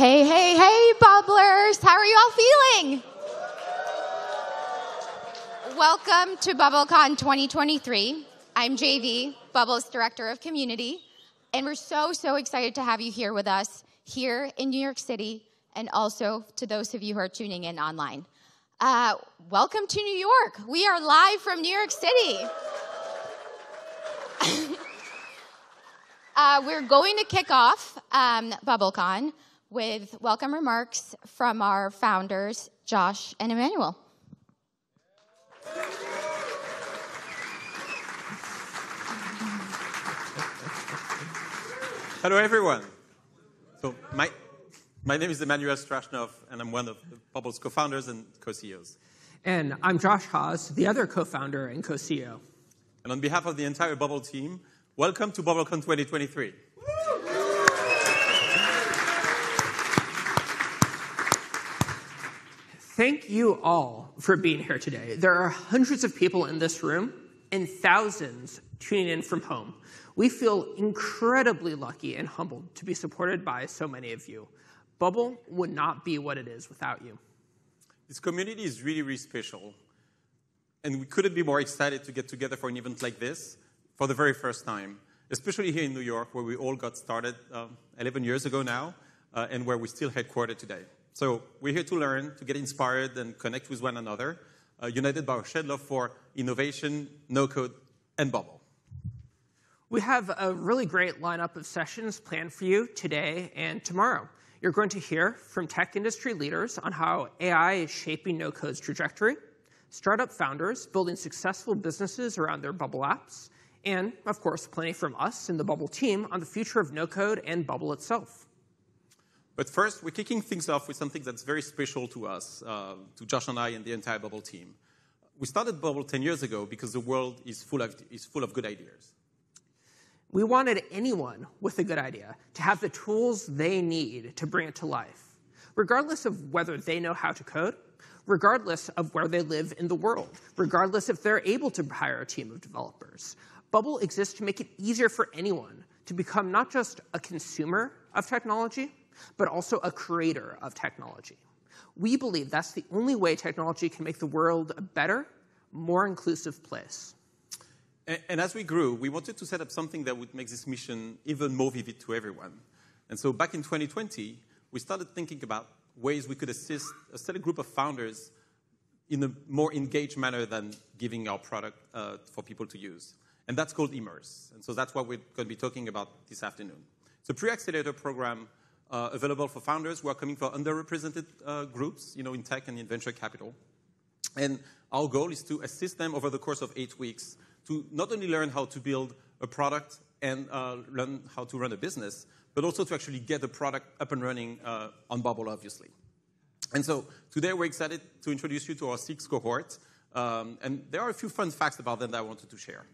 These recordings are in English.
Hey, hey, hey, bubblers. How are you all feeling? Welcome to BubbleCon 2023. I'm JV, Bubble's Director of Community, and we're so, so excited to have you here with us here in New York City and also to those of you who are tuning in online. Uh, welcome to New York. We are live from New York City. uh, we're going to kick off um, BubbleCon with welcome remarks from our founders, Josh and Emmanuel. Hello, everyone. So my, my name is Emmanuel Straschnov, and I'm one of Bubble's co-founders and co-CEOs. And I'm Josh Haas, the other co-founder and co-CEO. And on behalf of the entire Bubble team, welcome to BubbleCon 2023. Thank you all for being here today. There are hundreds of people in this room and thousands tuning in from home. We feel incredibly lucky and humbled to be supported by so many of you. Bubble would not be what it is without you. This community is really, really special. And we couldn't be more excited to get together for an event like this for the very first time, especially here in New York, where we all got started um, 11 years ago now, uh, and where we're still headquartered today. So we're here to learn, to get inspired, and connect with one another, uh, united by our shared love for innovation, no code, and Bubble. We have a really great lineup of sessions planned for you today and tomorrow. You're going to hear from tech industry leaders on how AI is shaping no code's trajectory, startup founders building successful businesses around their Bubble apps, and, of course, plenty from us and the Bubble team on the future of no code and Bubble itself. But first, we're kicking things off with something that's very special to us, uh, to Josh and I and the entire Bubble team. We started Bubble 10 years ago because the world is full of, is full of good ideas. We wanted anyone with a good idea to have the tools they need to bring it to life, regardless of whether they know how to code, regardless of where they live in the world, regardless if they're able to hire a team of developers. Bubble exists to make it easier for anyone to become not just a consumer of technology, but also a creator of technology. We believe that's the only way technology can make the world a better, more inclusive place. And, and, as we grew, we wanted to set up something that would make this mission even more vivid to everyone. And so back in 2020, we started thinking about ways we could assist a select group of founders in a more engaged manner than giving our product uh, for people to use. And that's called Immerse. And so that's what we're going to be talking about this afternoon. It's a pre-accelerator program uh, available for founders who are coming from underrepresented uh, groups, you know, in tech and in venture capital. And our goal is to assist them over the course of eight weeks to not only learn how to build a product and uh, learn how to run a business, but also to actually get the product up and running uh, on Bubble, obviously. And so today we're excited to introduce you to our sixth cohort. Um, and there are a few fun facts about them that I wanted to share.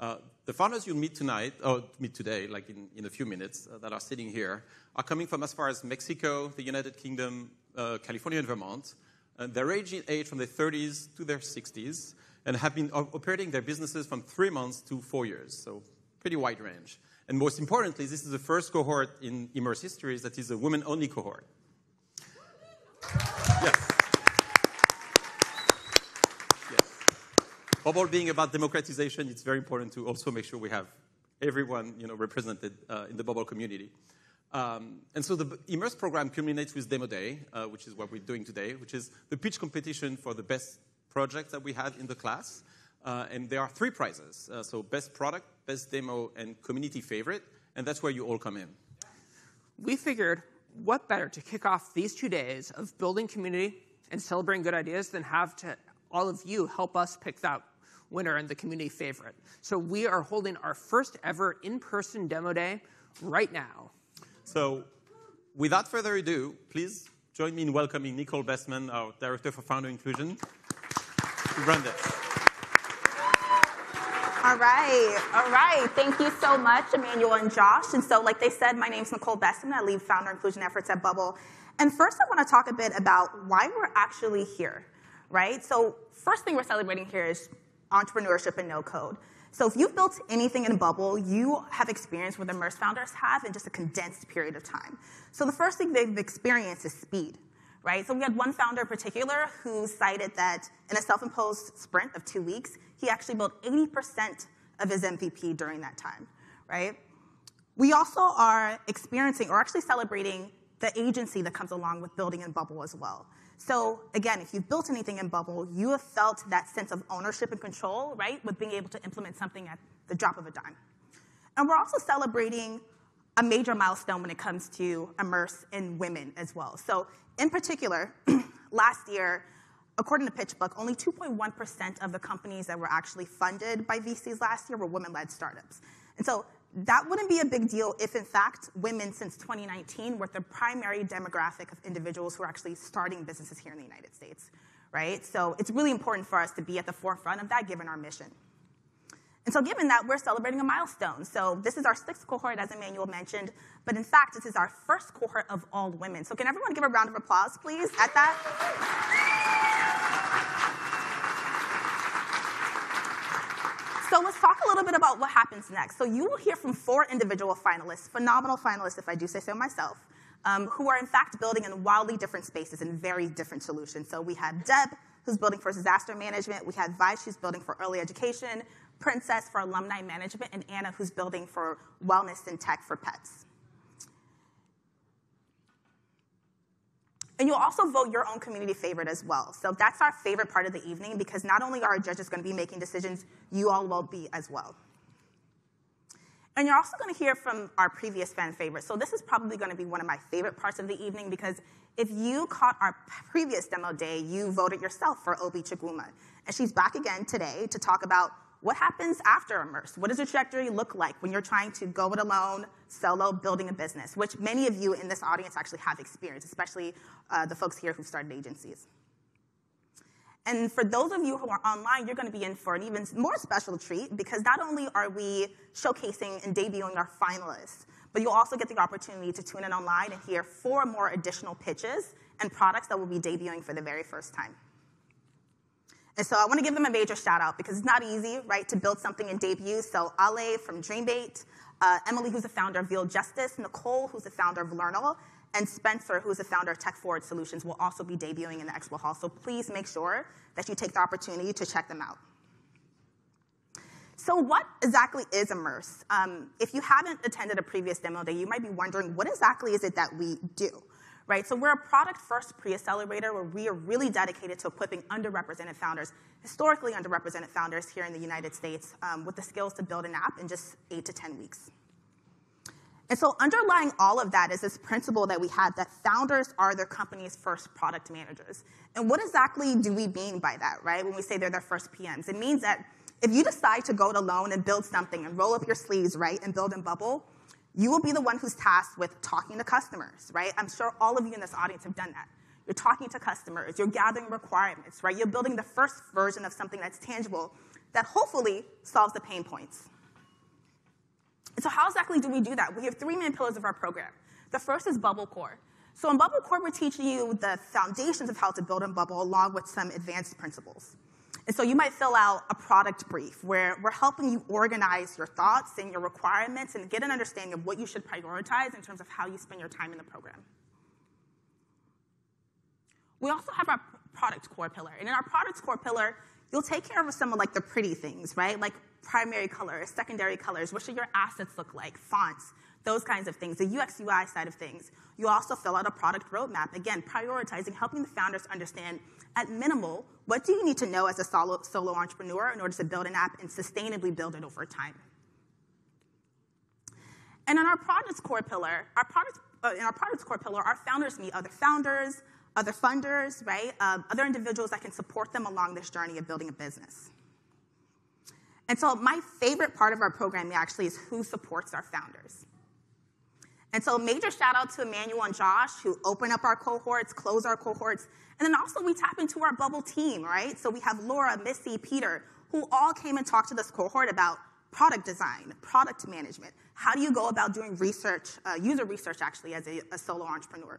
Uh, the founders you'll meet tonight, or meet today, like in, in a few minutes, uh, that are sitting here, are coming from as far as Mexico, the United Kingdom, uh, California, and Vermont. They're ranging in age from their 30s to their 60s and have been operating their businesses from three months to four years, so pretty wide range. And most importantly, this is the first cohort in Immerse Histories that is a women-only cohort. Yes. Yes. Bubble being about democratization, it's very important to also make sure we have everyone you know, represented uh, in the Bubble community. Um, and so the Immerse program culminates with Demo Day, uh, which is what we're doing today, which is the pitch competition for the best project that we had in the class. Uh, and there are three prizes. Uh, so best product, best demo, and community favorite. And that's where you all come in. We figured what better to kick off these two days of building community and celebrating good ideas than have to all of you help us pick that winner and the community favorite. So we are holding our first ever in-person demo day right now. So without further ado, please join me in welcoming Nichole Bestman, our Director for Founder Inclusion, to run this. All right, all right. Thank you so much, Emmanuel and Josh. And so, like they said, my name is Nichole Bestman. I lead founder inclusion efforts at Bubble. And first, I want to talk a bit about why we're actually here, right? So, first thing we're celebrating here is entrepreneurship and no code. So if you've built anything in a Bubble, you have experienced what the Immerse founders have in just a condensed period of time. So the first thing they've experienced is speed, right? So we had one founder in particular who cited that in a self-imposed sprint of two weeks, he actually built 80% of his MVP during that time, right? We also are experiencing or actually celebrating the agency that comes along with building in Bubble as well. So again, if you've built anything in Bubble, you have felt that sense of ownership and control, right, with being able to implement something at the drop of a dime. And we're also celebrating a major milestone when it comes to immerse in women as well. So in particular, last year, according to PitchBook, only 2.1% of the companies that were actually funded by VCs last year were women-led startups. And so that wouldn't be a big deal if, in fact, women since 2019 were the primary demographic of individuals who are actually starting businesses here in the United States, right? So it's really important for us to be at the forefront of that given our mission. And so given that, we're celebrating a milestone. So this is our sixth cohort, as Emmanuel mentioned, but in fact, this is our first cohort of all women. So can everyone give a round of applause, please, at that? So let's talk a little bit about what happens next. So you will hear from four individual finalists, phenomenal finalists, if I do say so myself, um, who are in fact building in wildly different spaces and very different solutions. So we have Deb, who's building for disaster management. We have Vaish, who's building for early education. Princess for alumni management, and Ana, who's building for wellness and tech for pets. And you'll also vote your own community favorite as well. So that's our favorite part of the evening because not only are our judges going to be making decisions, you all will be as well. And you're also going to hear from our previous fan favorites. So this is probably going to be one of my favorite parts of the evening because if you caught our previous demo day, you voted yourself for Obi Chukwuma. And she's back again today to talk about what happens after Immerse? What does the trajectory look like when you're trying to go it alone, solo, building a business, which many of you in this audience actually have experienced, especially uh, the folks here who've started agencies. And for those of you who are online, you're going to be in for an even more special treat because not only are we showcasing and debuting our finalists, but you'll also get the opportunity to tune in online and hear four more additional pitches and products that will be debuting for the very first time. And so I want to give them a major shout out because it's not easy, right, to build something in debut. So Ale from Dreambait, uh, Emily, who's the founder of Veal Justice, Nicole, who's the founder of Learnal, and Spencer, who's the founder of Tech Forward Solutions, will also be debuting in the expo hall. So please make sure that you take the opportunity to check them out. So what exactly is Immerse? Um, if you haven't attended a previous demo day, you might be wondering, what exactly is it that we do? Right? So we're a product-first pre-accelerator where we are really dedicated to equipping underrepresented founders, historically underrepresented founders here in the United States, um, with the skills to build an app in just eight to 10 weeks. And so underlying all of that is this principle that we have that founders are their company's first product managers. And what exactly do we mean by that, right? When we say they're their first PMs, it means that if you decide to go it alone and build something and roll up your sleeves, right, and build in Bubble, you will be the one who's tasked with talking to customers, right? I'm sure all of you in this audience have done that. You're talking to customers, you're gathering requirements, right? You're building the first version of something that's tangible that hopefully solves the pain points. And so, how exactly do we do that? We have three main pillars of our program. The first is Bubble Core. So, in Bubble Core, we're teaching you the foundations of how to build in Bubble along with some advanced principles. And so you might fill out a product brief where we're helping you organize your thoughts and your requirements and get an understanding of what you should prioritize in terms of how you spend your time in the program. We also have our product core pillar. And in our product core pillar, you'll take care of some of like the pretty things, right? Like primary colors, secondary colors, what should your assets look like, fonts, those kinds of things, the UX UI side of things. You also fill out a product roadmap, again, prioritizing, helping the founders understand at minimal, what do you need to know as a solo, solo entrepreneur in order to build an app and sustainably build it over time? And in our products core pillar, our products, uh, in our products core pillar, our founders meet other founders, other funders, right? Um, other individuals that can support them along this journey of building a business. And so my favorite part of our program actually is who supports our founders. And so major shout out to Emmanuel and Josh who open up our cohorts, close our cohorts, and then also we tap into our bubble team, right? So we have Laura, Missy, Peter, who all came and talked to this cohort about product design, product management. How do you go about doing research, uh, user research actually as a, a, solo entrepreneur?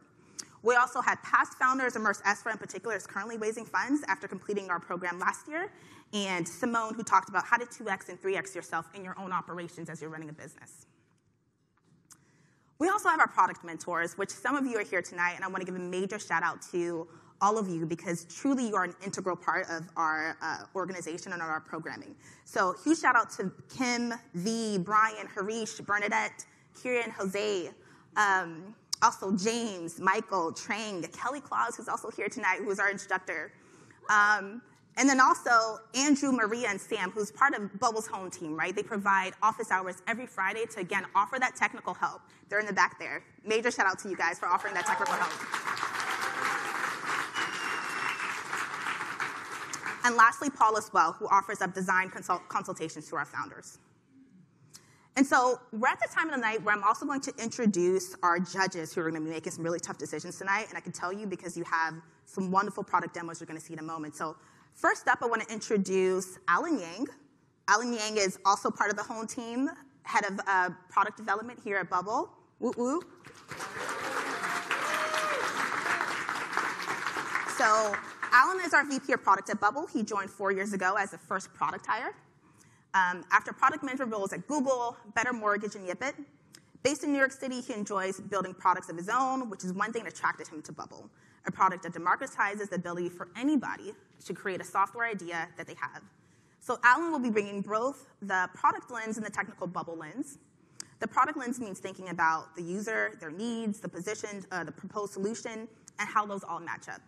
We also had past founders, Immerse Esra in particular is currently raising funds after completing our program last year. and Simone, who talked about how to 2x and 3x yourself in your own operations as you're running a business. We also have our product mentors, which some of you are here tonight, and I want to give a major shout out to all of you because truly you are an integral part of our uh, organization and of our programming. So, huge shout out to Kim, V, Brian, Harish, Bernadette, Kieran, Jose, um, also James, Michael, Trang, Kelly Claus, who's also here tonight, who's our instructor. Um, and then also Andrew, Maria, and Sam, who's part of Bubble's home team, right? They provide office hours every Friday to, again, offer that technical help. They're in the back there. Major shout out to you guys for offering that technical help. And lastly, Paul as well, who offers up design consult- consultations to our founders. And so we're at the time of the night where I'm also going to introduce our judges who are going to be making some really tough decisions tonight. And I can tell you because you have some wonderful product demos you're going to see in a moment. So first up, I want to introduce Allen Yang. Allen Yang is also part of the home team, head of uh, product development here at Bubble. Woo woo. So Allen is our VP of product at Bubble. He joined four years ago as the first product hire. Um, after product manager roles at Google, Better Mortgage, and Yipit, based in New York City, he enjoys building products of his own, which is one thing that attracted him to Bubble, a product that democratizes the ability for anybody to create a software idea that they have. So Allen will be bringing both the product lens and the technical Bubble lens. The product lens means thinking about the user, their needs, the position, uh, the proposed solution, and how those all match up.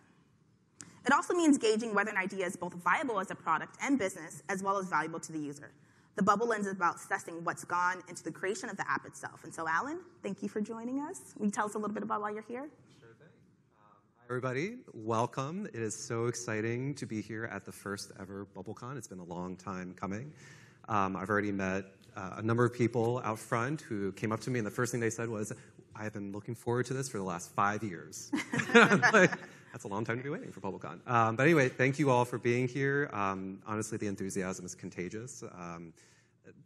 It also means gauging whether an idea is both viable as a product and business, as well as valuable to the user. The bubble lens is about assessing what's gone into the creation of the app itself. And so, Allen, thank you for joining us. Will you tell us a little bit about why you're here? Sure thing. Um, hi, everybody. Welcome. It is so exciting to be here at the first ever BubbleCon. It's been a long time coming. Um, I've already met uh, a number of people out front who came up to me, and the first thing they said was, I have been looking forward to this for the last five years. like, that's a long time to be waiting for BubbleCon. Um, but anyway, thank you all for being here. Um, honestly, the enthusiasm is contagious. Um,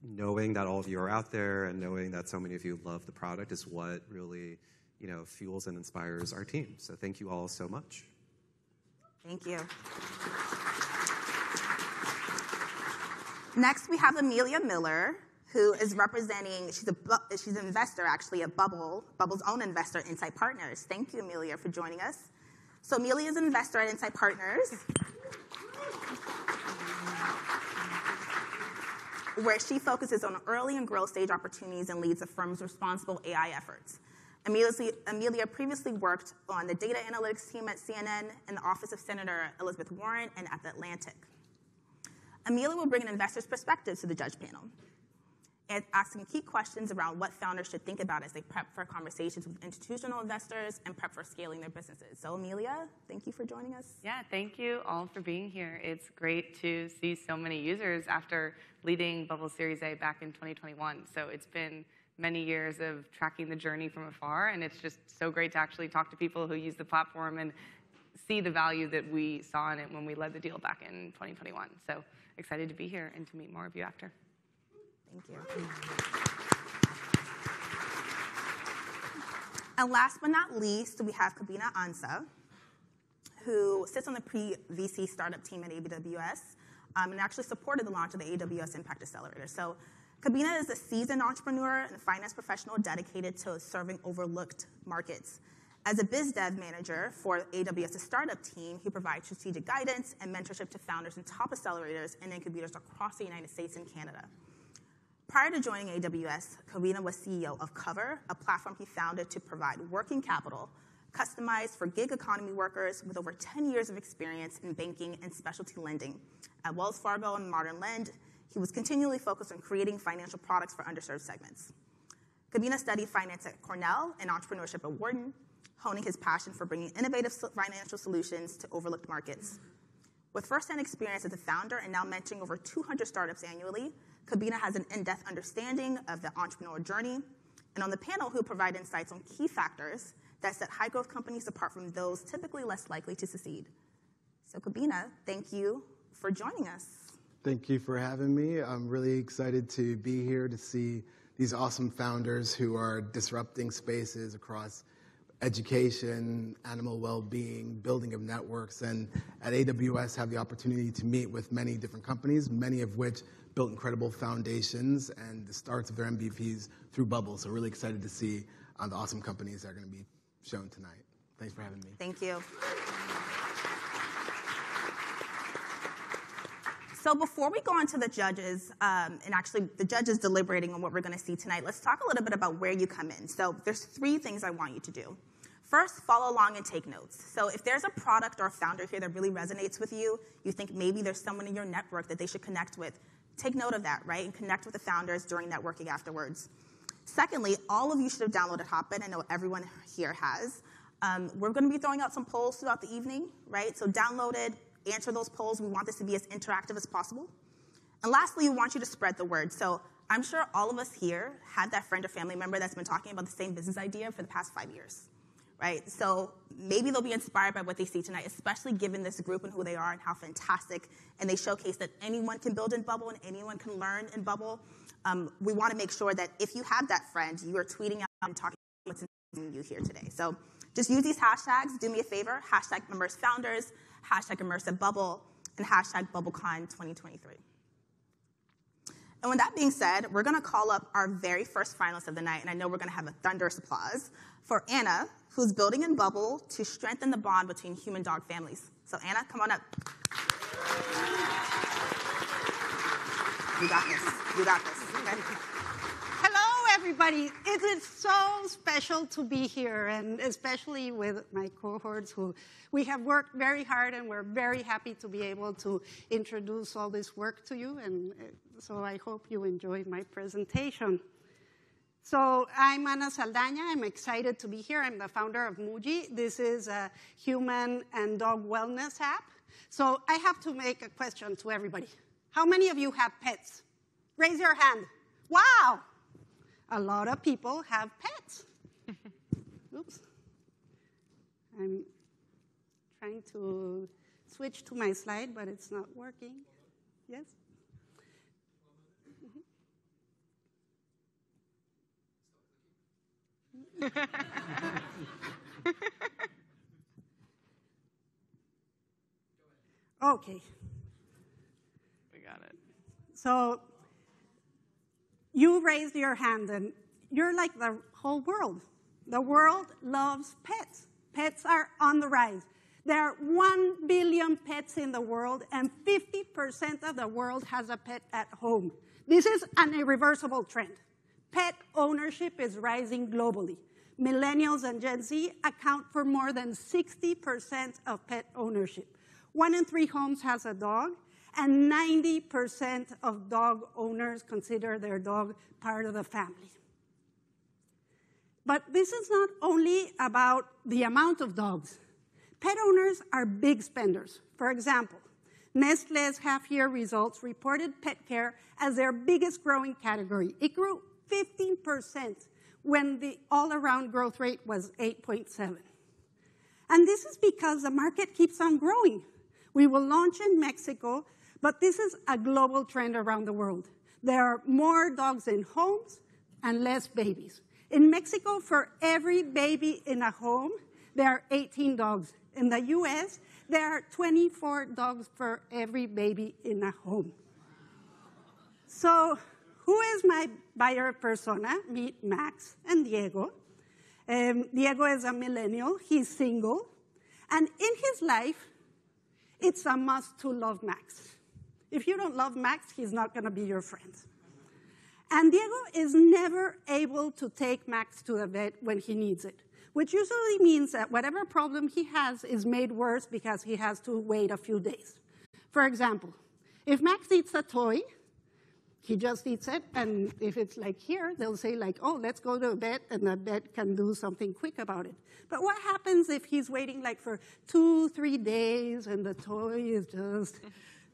knowing that all of you are out there and knowing that so many of you love the product is what really you know, fuels and inspires our team. So thank you all so much. Thank you. Next, we have Amelia Miller, who is representing, she's, a, she's an investor actually at Bubble, Bubble's own investor, Insight Partners. Thank you, Amelia, for joining us. So Amelia is an investor at Insight Partners, where she focuses on early and growth stage opportunities and leads the firm's responsible AI efforts. Amelia, previously worked on the data analytics team at CNN and the office of Senator Elizabeth Warren and at The Atlantic. Amelia will bring an investor's perspective to the judge panel and asking key questions around what founders should think about as they prep for conversations with institutional investors and prep for scaling their businesses. So, Amelia, thank you for joining us. Yeah, thank you all for being here. It's great to see so many users after leading Bubble Series A back in 2021. So, it's been many years of tracking the journey from afar, and it's just so great to actually talk to people who use the platform and see the value that we saw in it when we led the deal back in 2021. So, excited to be here and to meet more of you after. Thank you. And last but not least, we have Kobina Ansah, who sits on the pre-VC startup team at AWS um, and actually supported the launch of the AWS Impact Accelerator. So Kobina is a seasoned entrepreneur and finance professional dedicated to serving overlooked markets. As a biz dev manager for AWS startup team, he provides strategic guidance and mentorship to founders in top accelerators and incubators across the United States and Canada. Prior to joining AWS, Kobina was CEO of Cover, a platform he founded to provide working capital customized for gig economy workers with over 10 years of experience in banking and specialty lending. At Wells Fargo and Modern Lend, he was continually focused on creating financial products for underserved segments. Kobina studied finance at Cornell and entrepreneurship at Wharton, honing his passion for bringing innovative financial solutions to overlooked markets. With firsthand experience as a founder and now mentoring over 200 startups annually, Kobina has an in depth understanding of the entrepreneurial journey, and on the panel, he'll provide insights on key factors that set high growth companies apart from those typically less likely to succeed. So, Kobina, thank you for joining us. Thank you for having me. I'm really excited to be here to see these awesome founders who are disrupting spaces across education, animal well-being, building of networks, and at AWS have the opportunity to meet with many different companies, many of which built incredible foundations and the starts of their MVPs through Bubble. So really excited to see uh, the awesome companies that are going to be shown tonight. Thanks for having me. Thank you. So before we go on to the judges, um, and actually the judges deliberating on what we're going to see tonight, let's talk a little bit about where you come in. So there's three things I want you to do. First, follow along and take notes. So if there's a product or a founder here that really resonates with you, you think maybe there's someone in your network that they should connect with, take note of that, right? And connect with the founders during networking afterwards. Secondly, all of you should have downloaded Hopin. I know everyone here has. Um, we're going to be throwing out some polls throughout the evening, right? So download it, answer those polls. We want this to be as interactive as possible. And lastly, we want you to spread the word. So I'm sure all of us here had that friend or family member that's been talking about the same business idea for the past five years, right? So maybe they'll be inspired by what they see tonight, especially given this group and who they are and how fantastic. And they showcase that anyone can build in Bubble and anyone can learn in Bubble. Um, we want to make sure that if you have that friend, you are tweeting out and talking about what's in you here today. So just use these hashtags. Do me a favor. Hashtag Immerse Founders hashtag immersive bubble, and hashtag BubbleCon 2023. And with that being said, we're going to call up our very first finalist of the night, and I know we're going to have a thunderous applause for Ana, who's building in Bubble to strengthen the bond between human dog families. So, Ana, come on up. You got this. You got this. Okay everybody. It is so special to be here, and especially with my cohorts who we have worked very hard, and we're very happy to be able to introduce all this work to you. And uh, so I hope you enjoyed my presentation. So I'm Ana Saldaña. I'm excited to be here. I'm the founder of Moolli. This is a human and dog wellness app. So I have to make a question to everybody. How many of you have pets? Raise your hand. Wow! A lot of people have pets. Oops. I'm trying to switch to my slide, but it's not working. Yes? Mm-hmm. okay. We got it. So you raised your hand and you're like the whole world. The world loves pets. Pets are on the rise. There are 1 billion pets in the world, and 50% of the world has a pet at home. This is an irreversible trend. Pet ownership is rising globally. Millennials and Gen Z account for more than 60% of pet ownership. One in three homes has a dog, and 90% of dog owners consider their dog part of the family. But this is not only about the amount of dogs. Pet owners are big spenders. For example, Nestle's half year results reported pet care as their biggest growing category. It grew 15% when the all around growth rate was 8.7. And this is because the market keeps on growing. We will launch in Mexico but this is a global trend around the world. There are more dogs in homes and less babies. In Mexico, for every baby in a home, there are 18 dogs. In the US, there are 24 dogs for every baby in a home. So, who is my buyer persona? Meet Max and Diego. Um, Diego is a millennial, he's single, and in his life, it's a must to love Max. If you don't love Max, he's not going to be your friend. And Diego is never able to take Max to the vet when he needs it, which usually means that whatever problem he has is made worse because he has to wait a few days. For example, if Max eats a toy, he just eats it, and if it's like here, they'll say like, oh, let's go to the vet, and the vet can do something quick about it. But what happens if he's waiting like for two, three days, and the toy is just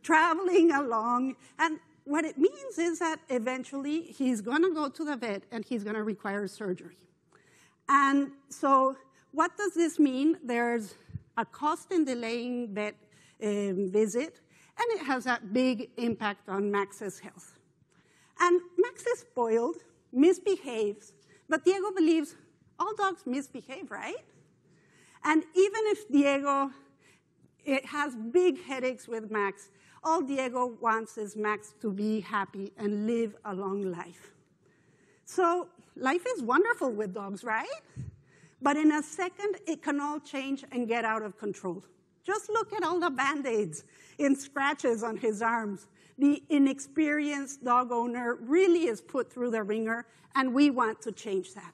traveling along. And what it means is that eventually he's going to go to the vet and he's going to require surgery. And so, what does this mean? There's a cost in delaying vet um, visit, and it has a big impact on Max's health. And Max is spoiled, misbehaves, but Diego believes all dogs misbehave, right? And even if Diego it has big headaches with Max, all Diego wants is Max to be happy and live a long life. So life is wonderful with dogs, right? But in a second, it can all change and get out of control. Just look at all the band aids and scratches on his arms. The inexperienced dog owner really is put through the ringer, and we want to change that.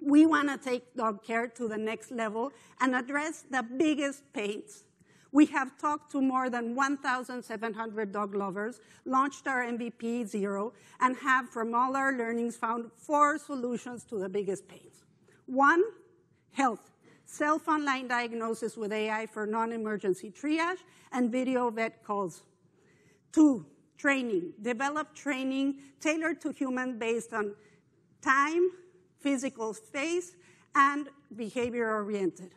We want to take dog care to the next level and address the biggest pains. We have talked to more than 1,700 dog lovers, launched our MVP Zero, and have, from all our learnings, found four solutions to the biggest pains. One, health. Self-online diagnosis with AI for non-emergency triage and video vet calls. Two, training. Develop training tailored to human based on time, physical space, and behavior-oriented.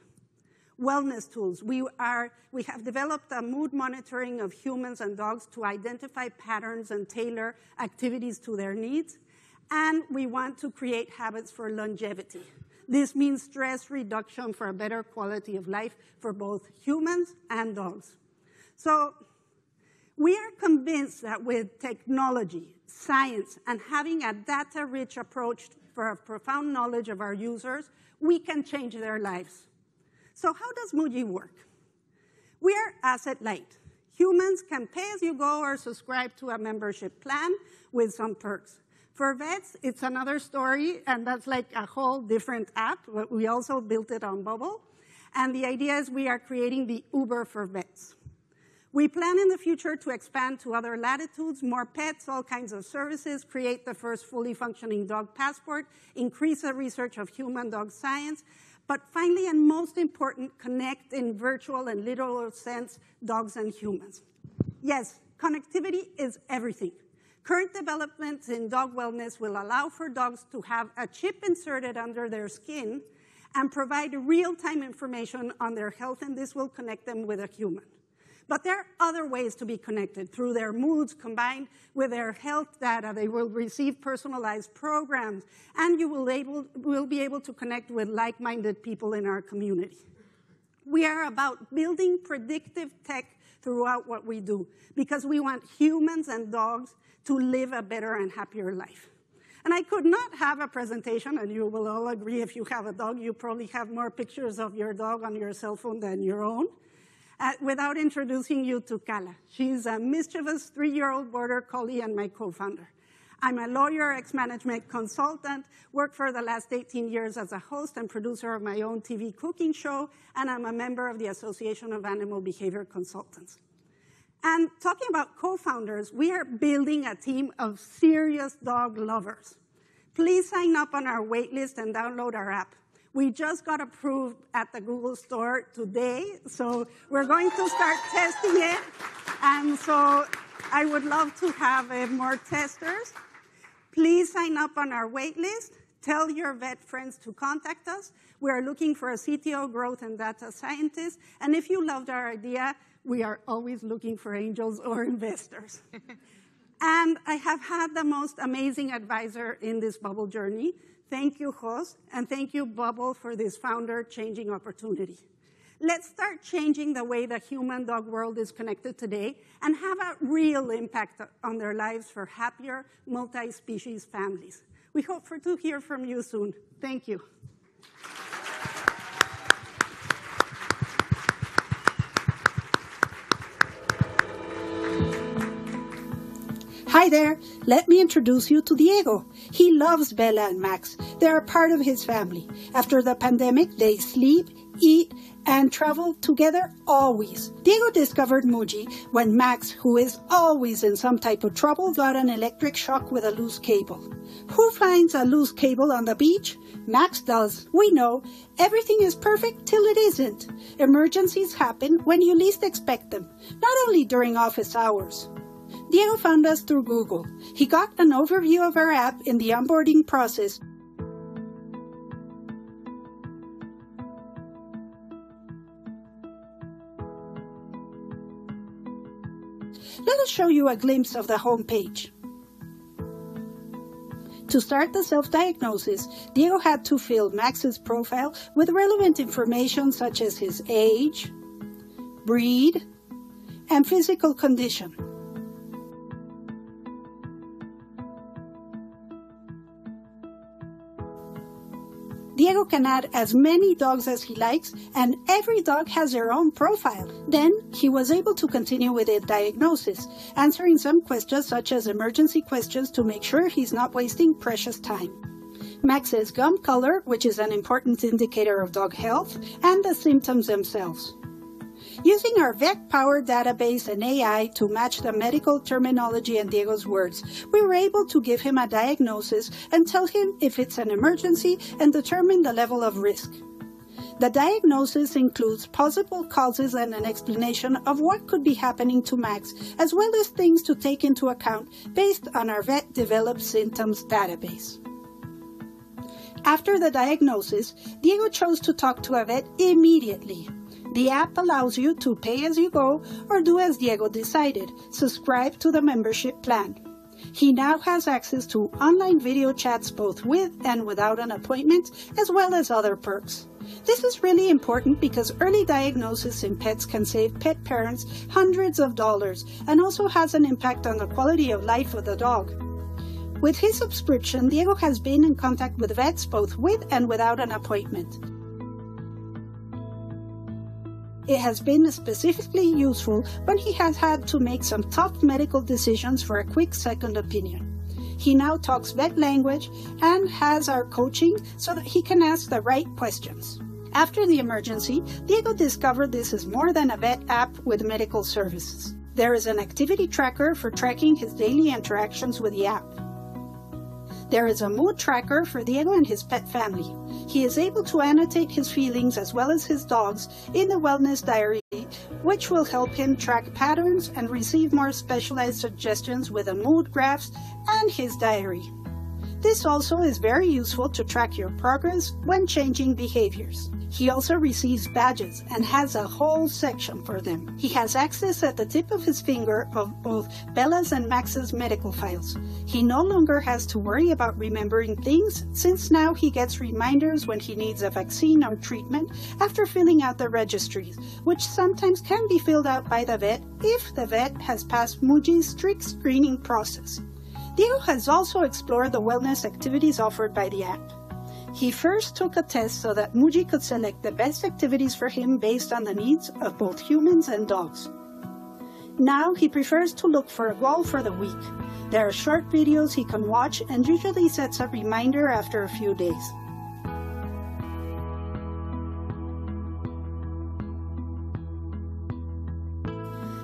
Wellness tools. We, are, we have developed a mood monitoring of humans and dogs to identify patterns and tailor activities to their needs. And we want to create habits for longevity. This means stress reduction for a better quality of life for both humans and dogs. So we are convinced that with technology, science, and having a data-rich approach for a profound knowledge of our users, we can change their lives. So how does Moolli work? We are asset light. Humans can pay as you go or subscribe to a membership plan with some perks. For vets, it's another story, and that's like a whole different app. But we also built it on Bubble. And the idea is we are creating the Uber for vets. We plan in the future to expand to other latitudes, more pets, all kinds of services, create the first fully functioning dog passport, increase the research of human-dog science, but finally, and most important, connect in virtual and literal sense dogs and humans. Yes, connectivity is everything. Current developments in dog wellness will allow for dogs to have a chip inserted under their skin and provide real-time information on their health, and this will connect them with a human. But there are other ways to be connected through their moods combined with their health data. They will receive personalized programs, and you will, able, will be able to connect with like-minded people in our community. We are about building predictive tech throughout what we do because we want humans and dogs to live a better and happier life. And I could not have a presentation, and you will all agree if you have a dog, you probably have more pictures of your dog on your cell phone than your own, uh, without introducing you to Kala. She's a mischievous three-year-old border collie and my co-founder. I'm a lawyer, ex-management consultant, worked for the last 18 years as a host and producer of my own TV cooking show, and I'm a member of the Association of Animal Behavior Consultants. And talking about co-founders, we are building a team of serious dog lovers. Please sign up on our waitlist and download our app. We just got approved at the Google Store today, so we're going to start testing it. And so I would love to have uh, more testers. Please sign up on our waitlist. Tell your vet friends to contact us. We are looking for a CTO, growth, and data scientist. And if you loved our idea, we are always looking for angels or investors. and I have had the most amazing advisor in this bubble journey. Thank you, Jos, and thank you, Bubble, for this founder changing opportunity. Let's start changing the way the human dog world is connected today and have a real impact on their lives for happier multi species families. We hope for to hear from you soon. Thank you. Hi there. Let me introduce you to Diego. He loves Bella and Max. They are part of his family. After the pandemic, they sleep, eat, and travel together always. Diego discovered Moolli when Max, who is always in some type of trouble, got an electric shock with a loose cable. Who finds a loose cable on the beach? Max does. We know. Everything is perfect till it isn't. Emergencies happen when you least expect them, not only during office hours. Diego found us through Google. He got an overview of our app in the onboarding process. Let us show you a glimpse of the homepage. To start the self diagnosis, Diego had to fill Max's profile with relevant information such as his age, breed, and physical condition. Diego can add as many dogs as he likes, and every dog has their own profile. Then he was able to continue with the diagnosis, answering some questions such as emergency questions to make sure he's not wasting precious time. Max's gum color, which is an important indicator of dog health, and the symptoms themselves. Using our vet-powered database and AI to match the medical terminology and Diego's words, we were able to give him a diagnosis and tell him if it's an emergency and determine the level of risk. The diagnosis includes possible causes and an explanation of what could be happening to Max, as well as things to take into account based on our vet developed symptoms database. After the diagnosis, Diego chose to talk to a vet immediately. The app allows you to pay as you go or do as Diego decided, subscribe to the membership plan. He now has access to online video chats both with and without an appointment, as well as other perks. This is really important because early diagnosis in pets can save pet parents hundreds of dollars and also has an impact on the quality of life of the dog. With his subscription, Diego has been in contact with vets both with and without an appointment. It has been specifically useful when he has had to make some tough medical decisions for a quick second opinion. He now talks vet language and has our coaching so that he can ask the right questions. After the emergency, Diego discovered this is more than a vet app with medical services. There is an activity tracker for tracking his daily interactions with the app. There is a mood tracker for Diego and his pet family. He is able to annotate his feelings as well as his dog's in the wellness diary, which will help him track patterns and receive more specialized suggestions with the mood graphs and his diary. This also is very useful to track your progress when changing behaviors. He also receives badges and has a whole section for them. He has access at the tip of his finger of both Bella's and Max's medical files. He no longer has to worry about remembering things since now he gets reminders when he needs a vaccine or treatment after filling out the registries, which sometimes can be filled out by the vet if the vet has passed Moolli's strict screening process. Diego has also explored the wellness activities offered by the app. He first took a test so that Moolli could select the best activities for him based on the needs of both humans and dogs. Now he prefers to look for a goal for the week. There are short videos he can watch and usually sets a reminder after a few days.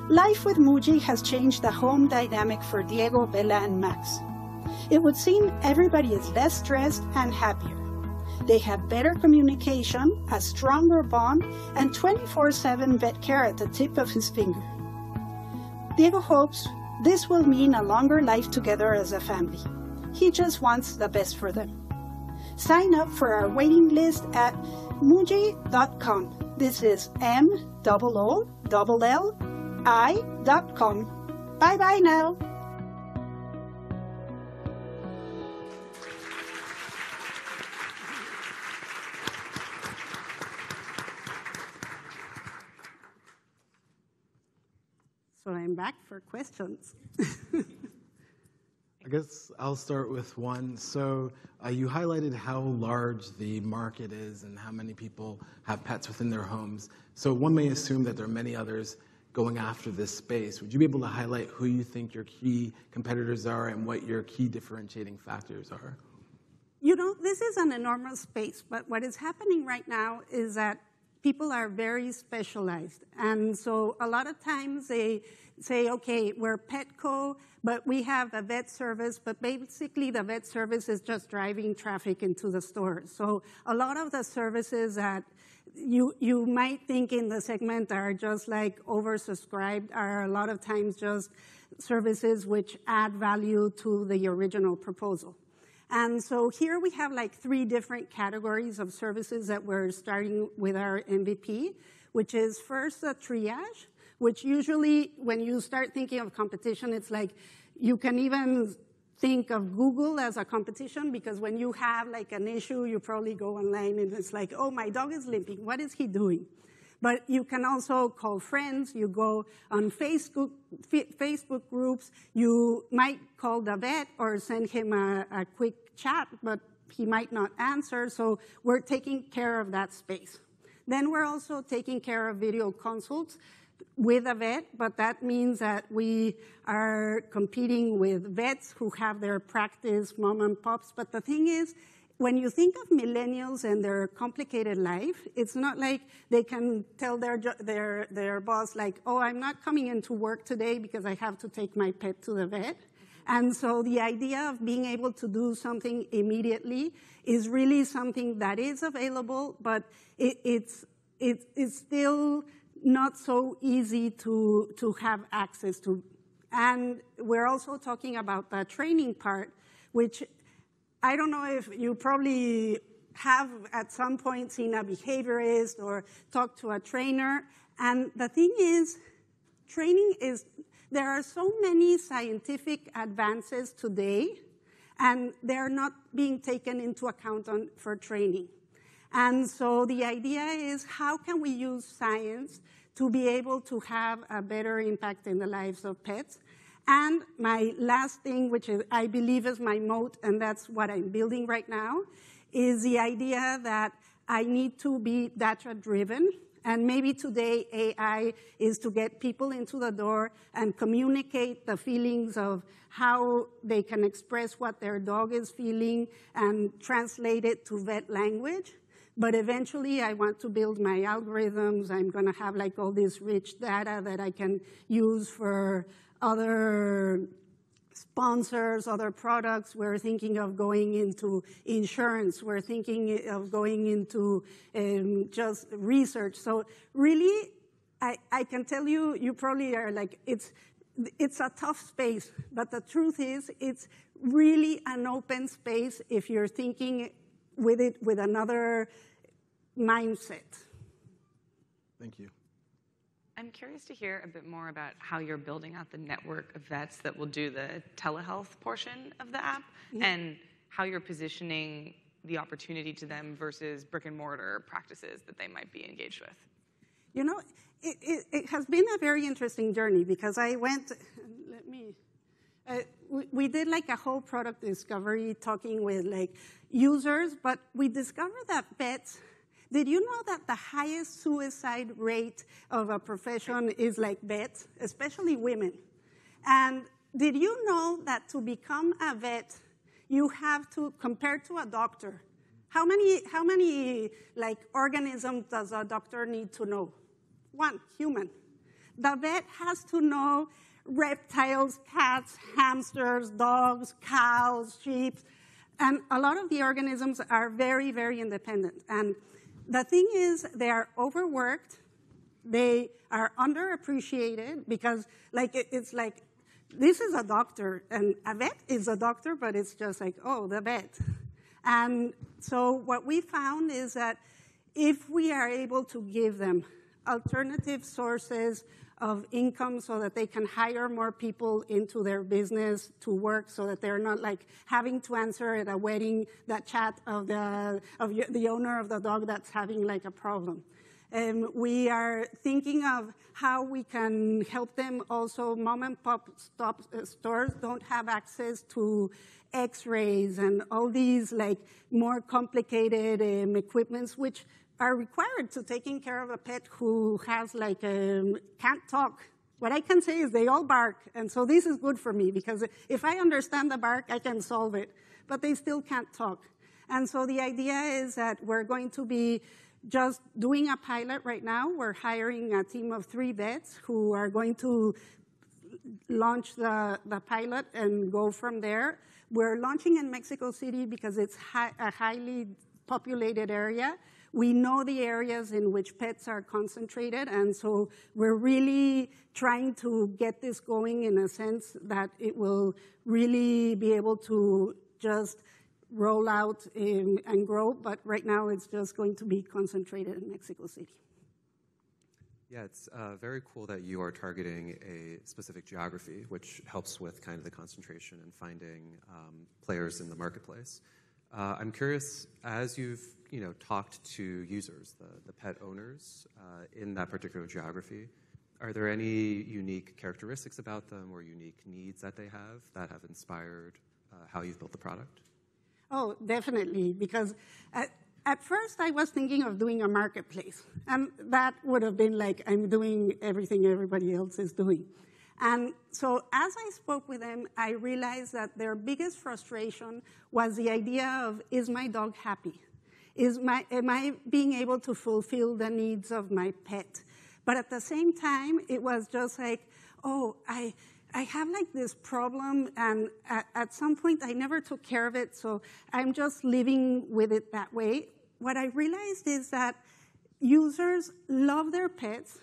Life with Moolli has changed the home dynamic for Diego, Bella, and Max. It would seem everybody is less stressed and happier. They have better communication, a stronger bond, and 24 7 vet care at the tip of his finger. Diego hopes this will mean a longer life together as a family. He just wants the best for them. Sign up for our waiting list at moolli.com. This is M O O L L I.com. Bye bye now. So I'm back for questions. I guess I'll start with one. So uh, you highlighted how large the market is and how many people have pets within their homes. So one may assume that there are many others going after this space. Would you be able to highlight who you think your key competitors are and what your key differentiating factors are? You know, this is an enormous space, but what is happening right now is that people are very specialized. And so a lot of times they say, okay, we're Petco, but we have a vet service, but basically the vet service is just driving traffic into the store. So a lot of the services that you, you might think in the segment are just like oversubscribed are a lot of times just services which add value to the original proposal. And so here we have like three different categories of services that we're starting with our MVP, which is first a triage, which usually when you start thinking of competition, it's like you can even think of Google as a competition because when you have like an issue, you probably go online and it's like, oh, my dog is limping. What is he doing? But you can also call friends. You go on Facebook, Facebook groups. You might call the vet or send him a, a quick chat, but he might not answer. So we're taking care of that space. Then we're also taking care of video consults with a vet, but that means that we are competing with vets who have their practice, mom and pops. But the thing is, when you think of millennials and their complicated life, it's not like they can tell their, their, their boss, like, oh, I'm not coming into work today because I have to take my pet to the vet. And so the idea of being able to do something immediately is really something that is available, but it, it's, it, it's still not so easy to, to have access to. And we're also talking about the training part, which I don't know if you probably have at some point seen a behaviorist or talked to a trainer. And the thing is, training is, there are so many scientific advances today, and they're not being taken into account on, for training. And so the idea is how can we use science to be able to have a better impact in the lives of pets? And my last thing, which is, I believe is my moat, and that's what I'm building right now, is the idea that I need to be data driven. And maybe today AI is to get people into the door and communicate the feelings of how they can express what their dog is feeling and translate it to vet language. But eventually, I want to build my algorithms. I'm going to have like all this rich data that I can use for other sponsors, other products. We're thinking of going into insurance. We're thinking of going into um, just research. So really, I, I can tell you, you probably are like, it's, it's a tough space, but the truth is, it's really an open space if you're thinking with it with another mindset. Thank you. I'm curious to hear a bit more about how you're building out the network of vets that will do the telehealth portion of the app and how you're positioning the opportunity to them versus brick and mortar practices that they might be engaged with. You know, it, it, it has been a very interesting journey because I went, let me, uh, we, we did like a whole product discovery talking with like users, but we discovered that vets did you know that the highest suicide rate of a profession is like vets, especially women? And did you know that to become a vet, you have to, compare to a doctor, how many, how many like organisms does a doctor need to know? One, human. The vet has to know reptiles, cats, hamsters, dogs, cows, sheep, and a lot of the organisms are very, very independent. And the thing is, they are overworked. They are underappreciated because, like, it, it's like this is a doctor, and a vet is a doctor, but it's just like, oh, the vet. And so, what we found is that if we are able to give them alternative sources of income so that they can hire more people into their business to work so that they're not like having to answer at a wedding that chat of the, of the owner of the dog that's having like a problem. Um, we are thinking of how we can help them also. Mom and pop stop, uh, stores don't have access to x-rays and all these like more complicated um, equipments, which are required to taking care of a pet who has like um, can't talk. What I can say is they all bark, and so this is good for me because if I understand the bark, I can solve it. But they still can't talk. And so the idea is that we're going to be just doing a pilot right now. We're hiring a team of three vets who are going to launch the, the pilot and go from there. We're launching in Mexico City because it's a highly populated area. We know the areas in which pets are concentrated, and so we're really trying to get this going in a sense that it will really be able to just roll out in, and grow, but right now it's just going to be concentrated in Mexico City. Yeah, it's uh, very cool that you are targeting a specific geography, which helps with kind of the concentration and finding um, players in the marketplace. Uh, I'm curious, as you've you know talked to users, the, the pet owners uh, in that particular geography, are there any unique characteristics about them or unique needs that they have that have inspired uh, how you've built the product? Oh, definitely, because at, at first I was thinking of doing a marketplace, and that would have been like I'm doing everything everybody else is doing. And so as I spoke with them, I realized that their biggest frustration was the idea of, is my dog happy? Is my, am I being able to fulfill the needs of my pet? But at the same time, it was just like, oh, I, I have like this problem, and at, at, some point I never took care of it, so I'm just living with it that way. What I realized is that users love their pets.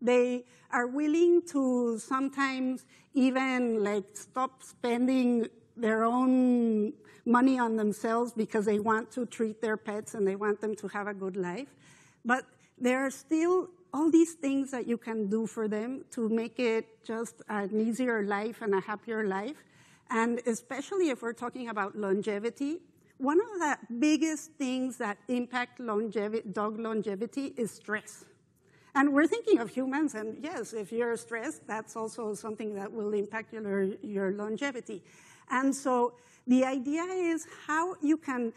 They are willing to sometimes even like stop spending their own money on themselves because they want to treat their pets and they want them to have a good life. But there are still all these things that you can do for them to make it just an easier life and a happier life. And especially if we're talking about longevity, one of the biggest things that impact longevity, dog longevity is stress. And we're thinking of humans, and yes, if you're stressed, that's also something that will impact your, your longevity. And so the idea is how you can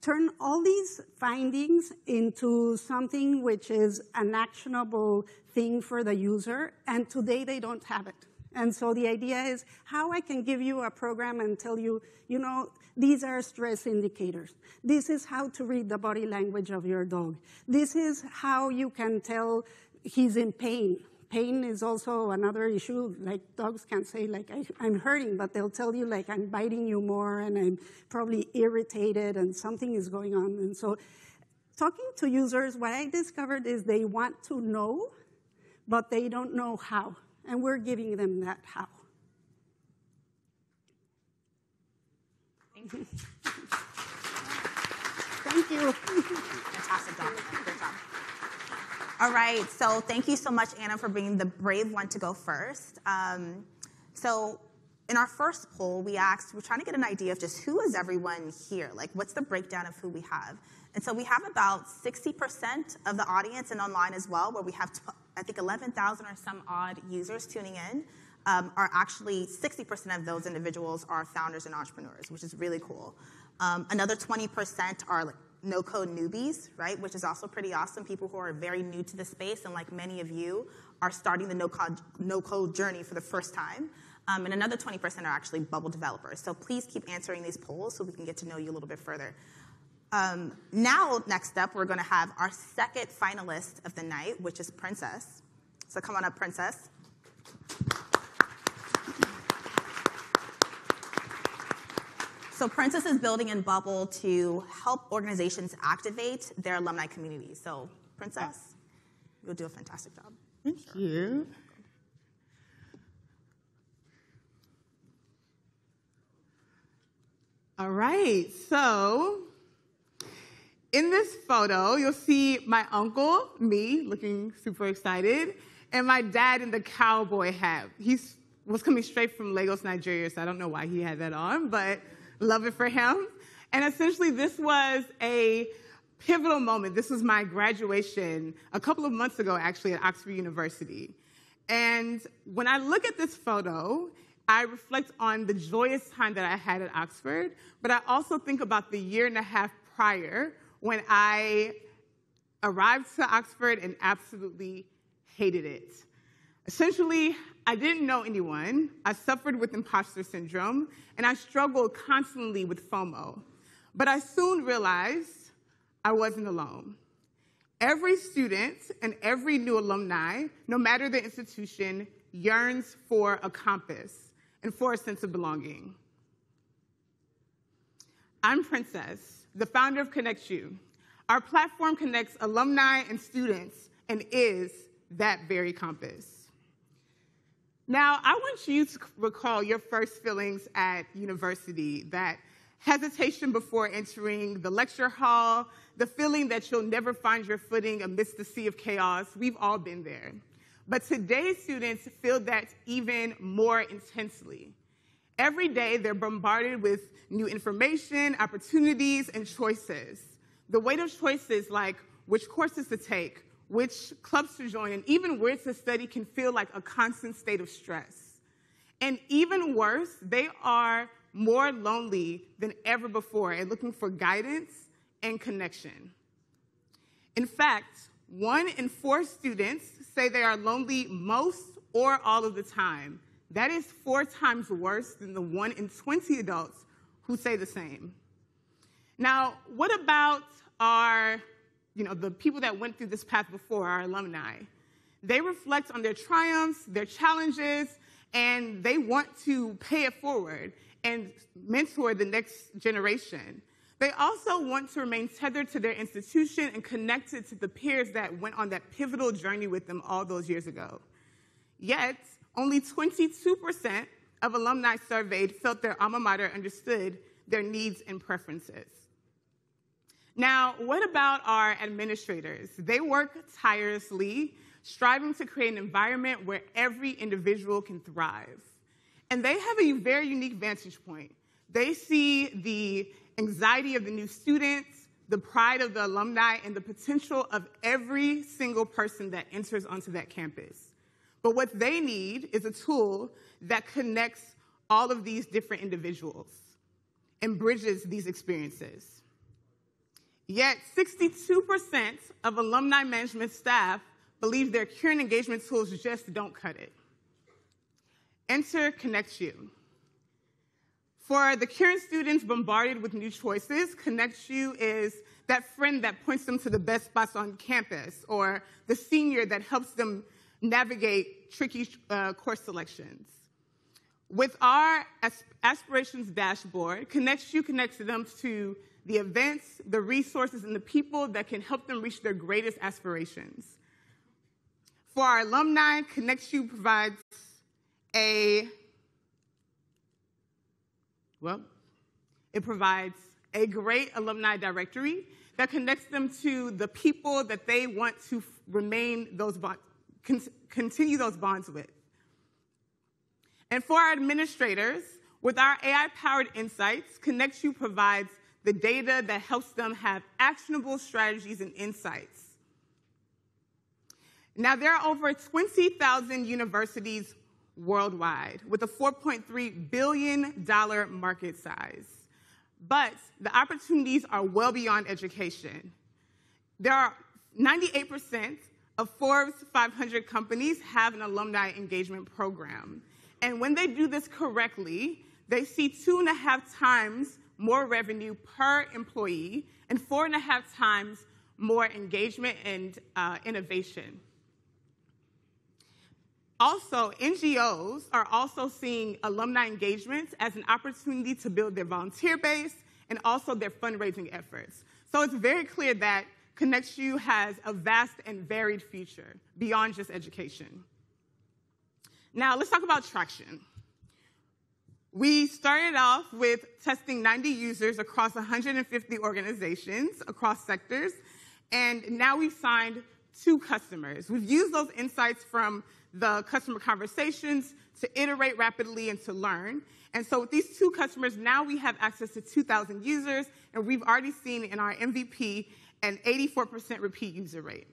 turn all these findings into something which is an actionable thing for the user, and today they don't have it. And so the idea is how I can give you a program and tell you, you know, these are stress indicators. This is how to read the body language of your dog. This is how you can tell he's in pain pain is also another issue. Like dogs can say, like I, am hurting, but they'll tell you like I'm biting you more, and I'm probably irritated, and something is going on. And so, talking to users, what I discovered is they want to know, but they don't know how, and we're giving them that how. Thank you. Thank you. Fantastic job. Great job. All right, so thank you so much, Ana, for being the brave one to go first. Um, so in our first poll, we asked, we're trying to get an idea of just who is everyone here? Like, what's the breakdown of who we have? And so we have about 60% of the audience and online as well, where we have, I think, 11,000 or some odd users tuning in. Um, are actually 60% of those individuals are founders and entrepreneurs, which is really cool. Um, another 20% are like no code newbies, right? Which is also pretty awesome. People who are very new to the space, and like many of you, are starting the no code, no code journey for the first time. Um, and another 20% are actually bubble developers. So please keep answering these polls so we can get to know you a little bit further. Um, now, next up, we're going to have our second finalist of the night, which is Princess. So come on up, Princess. So Princess is building in Bubble to help organizations activate their alumni community. So Princess, you'll do a fantastic job. Thank sure. you. All right, so in this photo, you'll see my uncle, me, looking super excited, and my dad in the cowboy hat. He was coming straight from Lagos, Nigeria, so I don't know why he had that on, but love it for him. And essentially, this was a pivotal moment. This was my graduation a couple of months ago, actually, at Oxford University. And when I look at this photo, I reflect on the joyous time that I had at Oxford, but I also think about the year and a half prior when I arrived to Oxford and absolutely hated it. Essentially, I didn't know anyone. I suffered with imposter syndrome, and I struggled constantly with FOMO. But I soon realized I wasn't alone. Every student and every new alumni, no matter the institution, yearns for a compass and for a sense of belonging. I'm Princess, the founder of ConnectU. Our platform connects alumni and students and is that very compass. Now, I want you to recall your first feelings at university that hesitation before entering the lecture hall, the feeling that you'll never find your footing amidst the sea of chaos. We've all been there. But today's students feel that even more intensely. Every day, they're bombarded with new information, opportunities, and choices. The weight of choices like which courses to take, which clubs to join, and even where to study can feel like a constant state of stress. And even worse, they are more lonely than ever before and looking for guidance and connection. In fact, one in four students say they are lonely most or all of the time. That is four times worse than the one in 20 adults who say the same. Now, what about our, you know, the people that went through this path before, our alumni? They reflect on their triumphs, their challenges, and they want to pay it forward and mentor the next generation. They also want to remain tethered to their institution and connected to the peers that went on that pivotal journey with them all those years ago. Yet, only 22% of alumni surveyed felt their alma mater understood their needs and preferences. Now, what about our administrators? They work tirelessly, striving to create an environment where every individual can thrive. And they have a very unique vantage point. They see the anxiety of the new students, the pride of the alumni, and the potential of every single person that enters onto that campus. But what they need is a tool that connects all of these different individuals and bridges these experiences. Yet, 62% of alumni management staff believe their current engagement tools just don't cut it. Enter ConnectU. For the current students bombarded with new choices, ConnectU is that friend that points them to the best spots on campus, or the senior that helps them navigate tricky uh, course selections. With our aspirations dashboard, ConnectU connects them to the events, the resources, and the people that can help them reach their greatest aspirations. For our alumni, ConnectU provides a, well, it provides a great alumni directory that connects them to the people that they want to remain those bonds, continue those bonds with. And for our administrators, with our AI powered insights, ConnectU provides the data that helps them have actionable strategies and insights. Now, there are over 20,000 universities worldwide with a $4.3 billion market size. But the opportunities are well beyond education. There are 98% of Forbes 500 companies have an alumni engagement program. And when they do this correctly, they see two and a half times more revenue per employee and four and a half times more engagement and uh, innovation. Also, NGOs are also seeing alumni engagements as an opportunity to build their volunteer base and also their fundraising efforts. So it's very clear that ConnectU has a vast and varied future beyond just education. Now, let's talk about traction. We started off with testing 90 users across 150 organizations across sectors, and now we've signed two customers. We've used those insights from the customer conversations to iterate rapidly and to learn. And so with these two customers, now we have access to 2,000 users, and we've already seen in our MVP an 84% repeat user rate.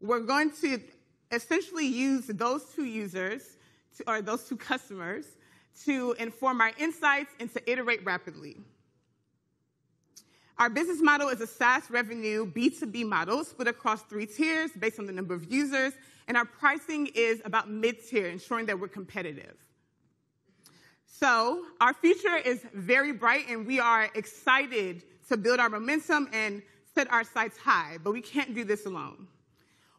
We're going to essentially use those two users, to, or those two customers, to inform our insights and to iterate rapidly. Our business model is a SaaS revenue B2B model split across three tiers based on the number of users and our pricing is about mid-tier, ensuring that we're competitive. So our future is very bright, and we are excited to build our momentum and set our sights high, but we can't do this alone.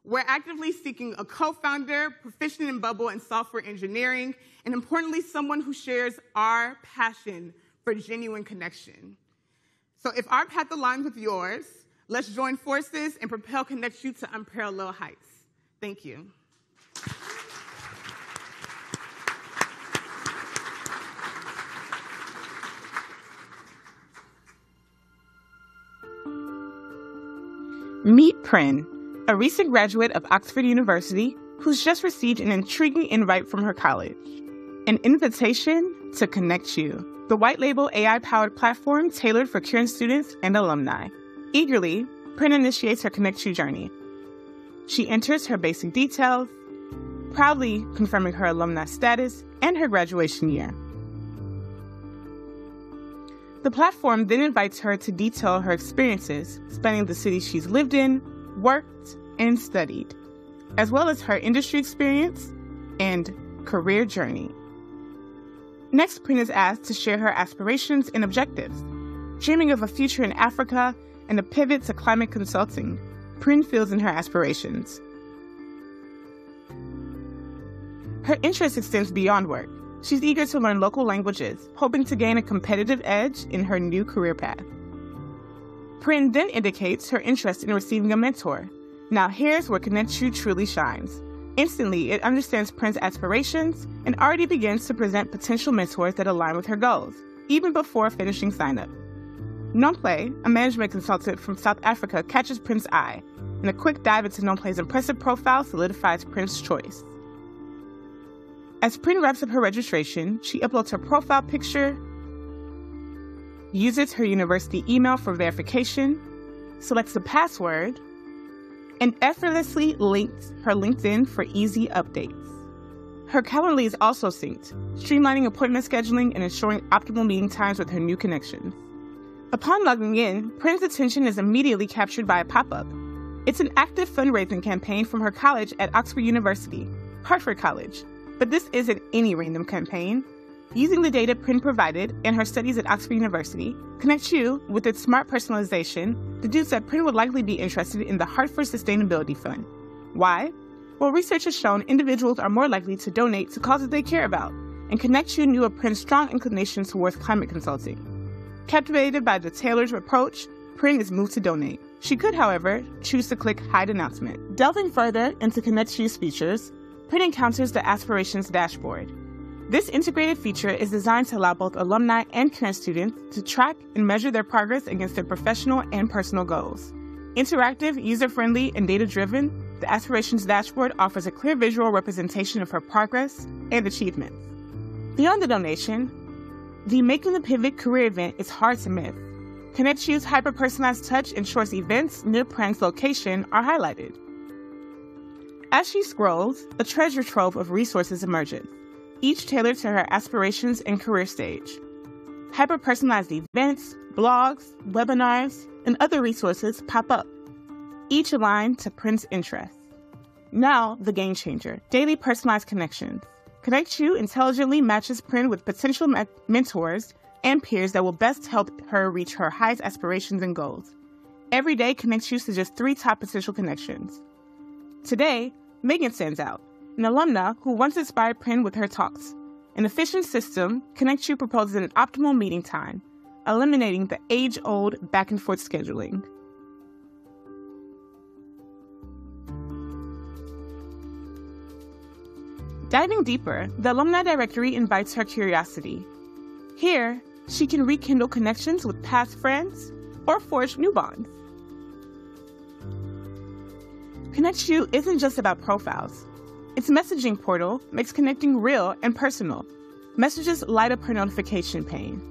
We're actively seeking a co-founder, proficient in Bubble and software engineering, and importantly, someone who shares our passion for genuine connection. So if our path aligns with yours, let's join forces and propel Connect You to unparalleled heights. Thank you. Meet Prin, a recent graduate of Oxford University who's just received an intriguing invite from her college an invitation to Connect You, the white label AI powered platform tailored for current students and alumni. Eagerly, Prin initiates her Connect You journey. She enters her basic details, proudly confirming her alumni status and her graduation year. The platform then invites her to detail her experiences spanning the cities she's lived in, worked, and studied, as well as her industry experience and career journey. Next, Prin is asked to share her aspirations and objectives. Dreaming of a future in Africa and a pivot to climate consulting, Prin fills in her aspirations. Her interest extends beyond work. She's eager to learn local languages, hoping to gain a competitive edge in her new career path. Prin then indicates her interest in receiving a mentor. Now, here's where You truly shines. Instantly, it understands Prin's aspirations and already begins to present potential mentors that align with her goals, even before finishing sign up. A management consultant from South Africa, catches Prin's eye, and a quick dive into Nomplay's impressive profile solidifies Prin's choice. As Prin wraps up her registration, she uploads her profile picture, uses her university email for verification, selects the password, and effortlessly links her LinkedIn for easy updates. Her Calendly is also synced, streamlining appointment scheduling and ensuring optimal meeting times with her new connections. Upon logging in, Prin's attention is immediately captured by a pop up. It's an active fundraising campaign from her college at Oxford University, Hertford College. But this isn't any random campaign. Using the data Prin provided and her studies at Oxford University, Connect You, with its smart personalization, deduced that Prin would likely be interested in the Hertford Sustainability Fund. Why? Well, research has shown individuals are more likely to donate to causes they care about, and Connect You knew of Prin's strong inclination towards climate consulting. Captivated by the tailored approach, Prin is moved to donate. She could, however, choose to click Hide Announcement. Delving further into Connect You's features, Prin encounters the Aspirations dashboard. This integrated feature is designed to allow both alumni and current students to track and measure their progress against their professional and personal goals. Interactive, user friendly, and data driven, the Aspirations dashboard offers a clear visual representation of her progress and achievements. Beyond the donation, the Making the Pivot career event is hard to miss. Connect You's hyper personalized touch ensures events near Prin's location are highlighted. As she scrolls, a treasure trove of resources emerges each tailored to her aspirations and career stage. Hyper personalized events, blogs, webinars, and other resources pop up, each aligned to Prin's interests. Now, the game changer daily personalized connections. Connect You intelligently matches Prin with potential me- mentors and peers that will best help her reach her highest aspirations and goals. Every day Connect you suggests three top potential connections. Today, Megan stands out an alumna who once inspired Prin with her talks. An efficient system, Connect You proposes an optimal meeting time, eliminating the age old back and forth scheduling. Diving deeper, the Alumni Directory invites her curiosity. Here, she can rekindle connections with past friends or forge new bonds. Connect You isn't just about profiles. Its messaging portal makes connecting real and personal. Messages light up her notification pane.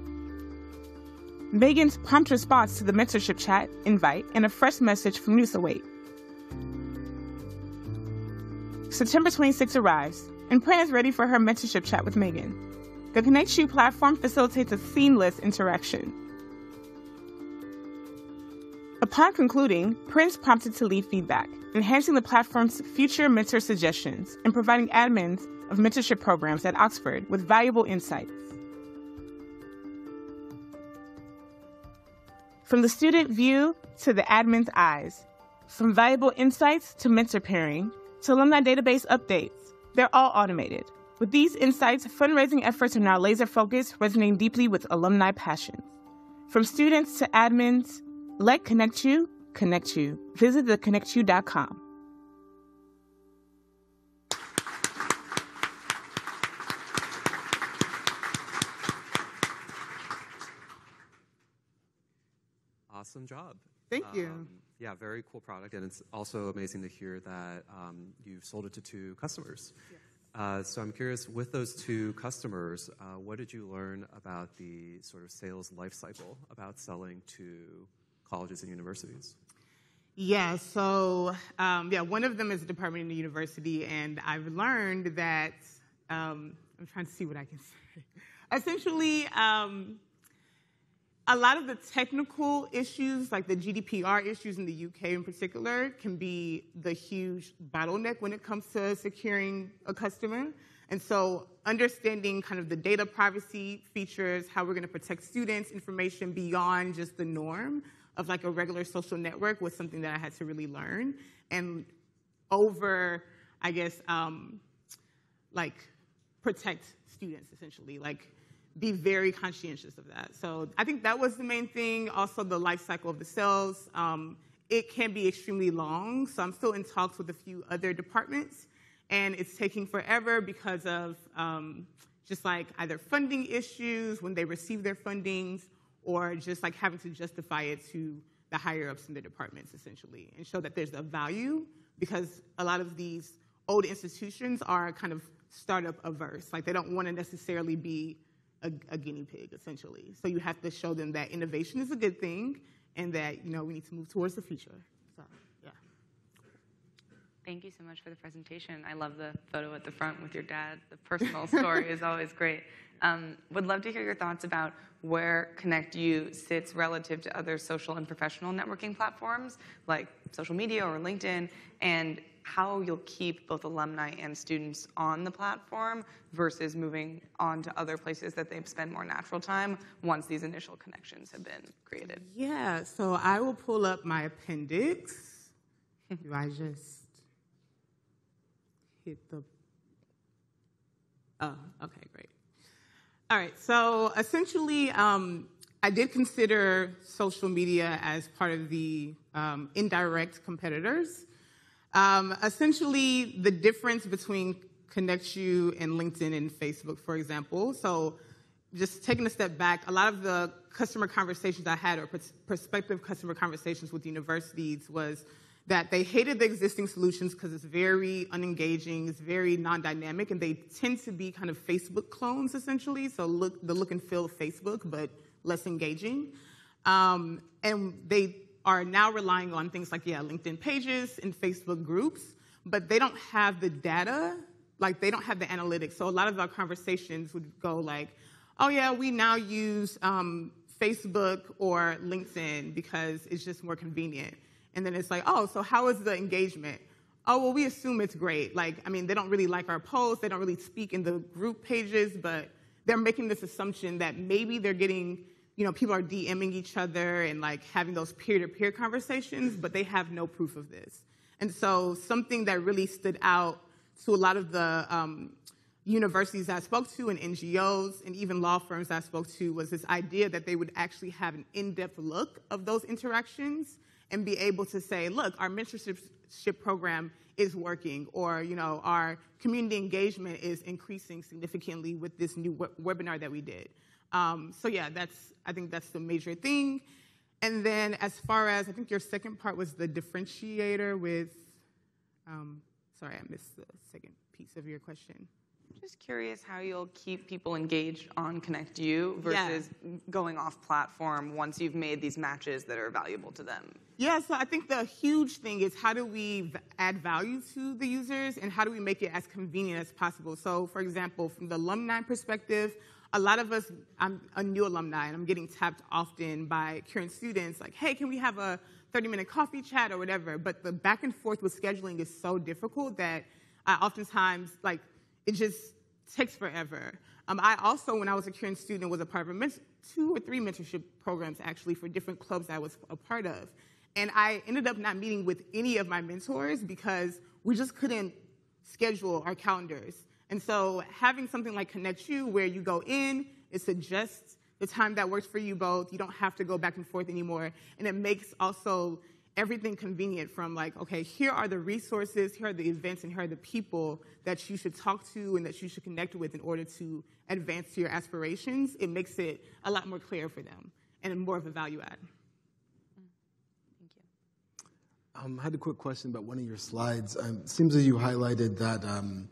Megan's prompt response to the mentorship chat invite and a fresh message from news await. September 26 arrives, and Prin is ready for her mentorship chat with Megan. The Connect You platform facilitates a seamless interaction. Upon concluding, Prin's prompted to leave feedback enhancing the platform's future mentor suggestions and providing admins of mentorship programs at Oxford with valuable insights. From the student view to the admin's eyes, from valuable insights to mentor pairing to alumni database updates, they're all automated. With these insights, fundraising efforts are now laser focused, resonating deeply with alumni passions. From students to admins, let Connect You connect you. Visit theconnectyou.com. Awesome job. Thank you. Um, yeah, very cool product, and it's also amazing to hear that um, you've sold it to two customers. Yes. Uh, so I'm curious, with those two customers, uh, what did you learn about the sort of sales life cycle about selling to colleges and universities? Yeah, so um, yeah, one of them is a department in the university, and I've learned that um, I'm trying to see what I can say. Essentially, um, a lot of the technical issues, like the GDPR issues in the UK in particular, can be the huge bottleneck when it comes to securing a customer. And so, understanding kind of the data privacy features, how we're going to protect students' information beyond just the norm of like a regular social network was something that I had to really learn. And over, I guess, um, like protect students essentially. Like be very conscientious of that. So I think that was the main thing. Also, the life cycle of the cells. Um, it can be extremely long, so I'm still in talks with a few other departments, and it's taking forever because of um, just like either funding issues when they receive their fundings, or just like having to justify it to the higher ups in the departments, essentially, and show that there's a value because a lot of these old institutions are kind of startup averse. Like they don't want to necessarily be a, a, guinea pig, essentially. So you have to show them that innovation is a good thing and that, you know, we need to move towards the future. So, yeah. Thank you so much for the presentation. I love the photo at the front with your dad. The personal story is always great. Um, would love to hear your thoughts about where ConnectU sits relative to other social and professional networking platforms like social media or LinkedIn, and how you'll keep both alumni and students on the platform versus moving on to other places that they spend more natural time once these initial connections have been created. Yeah, so I will pull up my appendix. Do I just hit the. Oh, okay, great. All right, so essentially, um, I did consider social media as part of the um, indirect competitors. Um, essentially, the difference between ConnectU and LinkedIn and Facebook, for example. So, just taking a step back, a lot of the customer conversations I had, or prospective customer conversations with universities, was that they hated the existing solutions because it's very unengaging, it's very non-dynamic, and they tend to be kind of Facebook clones essentially. So look, the look and feel of Facebook, but less engaging. Um, and they are now relying on things like, yeah, LinkedIn pages and Facebook groups, but they don't have the data, like they don't have the analytics. So a lot of our conversations would go like, oh yeah, we now use um, Facebook or LinkedIn because it's just more convenient. And then it's like, oh, so how is the engagement? Oh, well, we assume it's great. Like, I mean, they don't really like our posts, they don't really speak in the group pages, but they're making this assumption that maybe they're getting you know, people are DMing each other and like having those peer to peer conversations, but they have no proof of this. And so, something that really stood out to a lot of the um, universities I spoke to and NGOs and even law firms I spoke to was this idea that they would actually have an in depth look of those interactions and be able to say, look, our mentorship program is working, or you know, our community engagement is increasing significantly with this new webinar that we did. Um, so yeah, that's I think that's the major thing. And then as far as I think your second part was the differentiator with. Um, sorry, I missed the second piece of your question. Just curious how you'll keep people engaged on ConnectU versus yeah. going off platform once you've made these matches that are valuable to them. Yeah, so I think the huge thing is how do we add value to the users and how do we make it as convenient as possible? So, for example, from the alumni perspective, a lot of us, I'm a new alumni and I'm getting tapped often by current students like, hey, can we have a 30 minute coffee chat or whatever? But the back and forth with scheduling is so difficult that I oftentimes, like, it just takes forever. Um, I also, when I was a current student, was a part of two or three mentorship programs actually for different clubs I was a part of. And I ended up not meeting with any of my mentors because we just couldn't schedule our calendars. And so having something like ConnectU where you go in, it suggests the time that works for you both. You don't have to go back and forth anymore. And it makes also everything convenient from like, okay, here are the resources, here are the events, and here are the people that you should talk to and that you should connect with in order to advance to your aspirations. It makes it a lot more clear for them and more of a value add. Thank you. Um, I had a quick question about one of your slides. Um, it seems as you highlighted that um,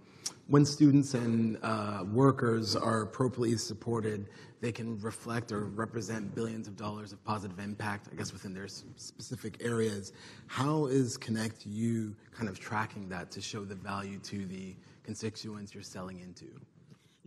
when students and uh, workers are appropriately supported, they can reflect or represent billions of dollars of positive impact, I guess, within their specific areas. How is Connect You kind of tracking that to show the value to the constituents you're selling into?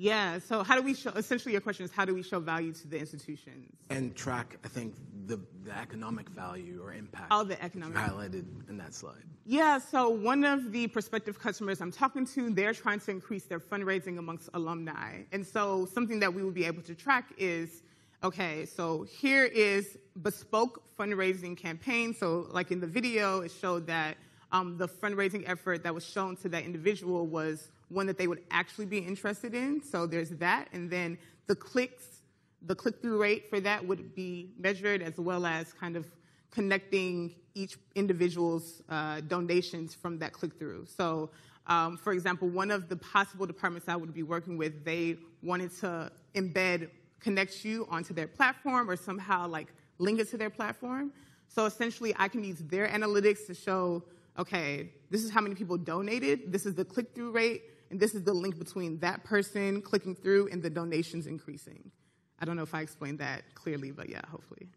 Yeah, so how do we show, essentially your question is how do we show value to the institutions? And track, I think, the, the economic value or impact. All the economic. Highlighted in that slide. Yeah, so one of the prospective customers I'm talking to, they're trying to increase their fundraising amongst alumni. And so something that we will be able to track is, okay, so here is bespoke fundraising campaign. So like in the video, it showed that um, the fundraising effort that was shown to that individual was one that they would actually be interested in. So there's that. And then the clicks, the click through rate for that would be measured as well as kind of connecting each individual's uh, donations from that click through. So, um, for example, one of the possible departments I would be working with, they wanted to embed Connect You onto their platform or somehow like link it to their platform. So essentially, I can use their analytics to show, okay, this is how many people donated, this is the click through rate, and this is the link between that person clicking through and the donations increasing. I don't know if I explained that clearly, but yeah, hopefully.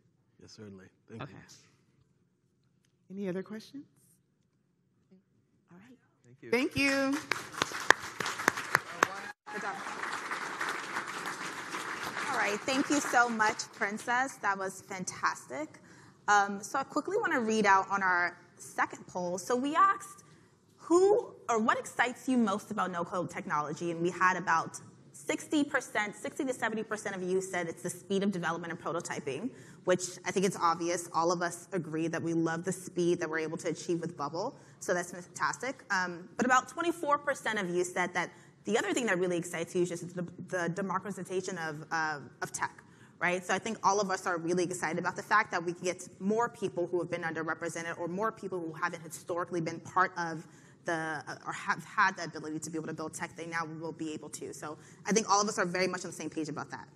Yes, certainly. Thank okay. you. Any other questions? All right. Thank you. Thank you. Good job. All right, thank you so much, Princess. That was fantastic. Um, so I quickly want to read out on our second poll. So we asked who or what excites you most about no code technology? And we had about 60%, 60 to 70% of you said it's the speed of development and prototyping, which I think it's obvious. All of us agree that we love the speed that we're able to achieve with Bubble. So that's fantastic. Um, but about 24% of you said that the other thing that really excites you is just the, the democratization of, uh, of tech right? So I think all of us are really excited about the fact that we can get more people who have been underrepresented or more people who haven't historically been part of the uh, or have had the ability to be able to build tech, they now will be able to. So I think all of us are very much on the same page about that.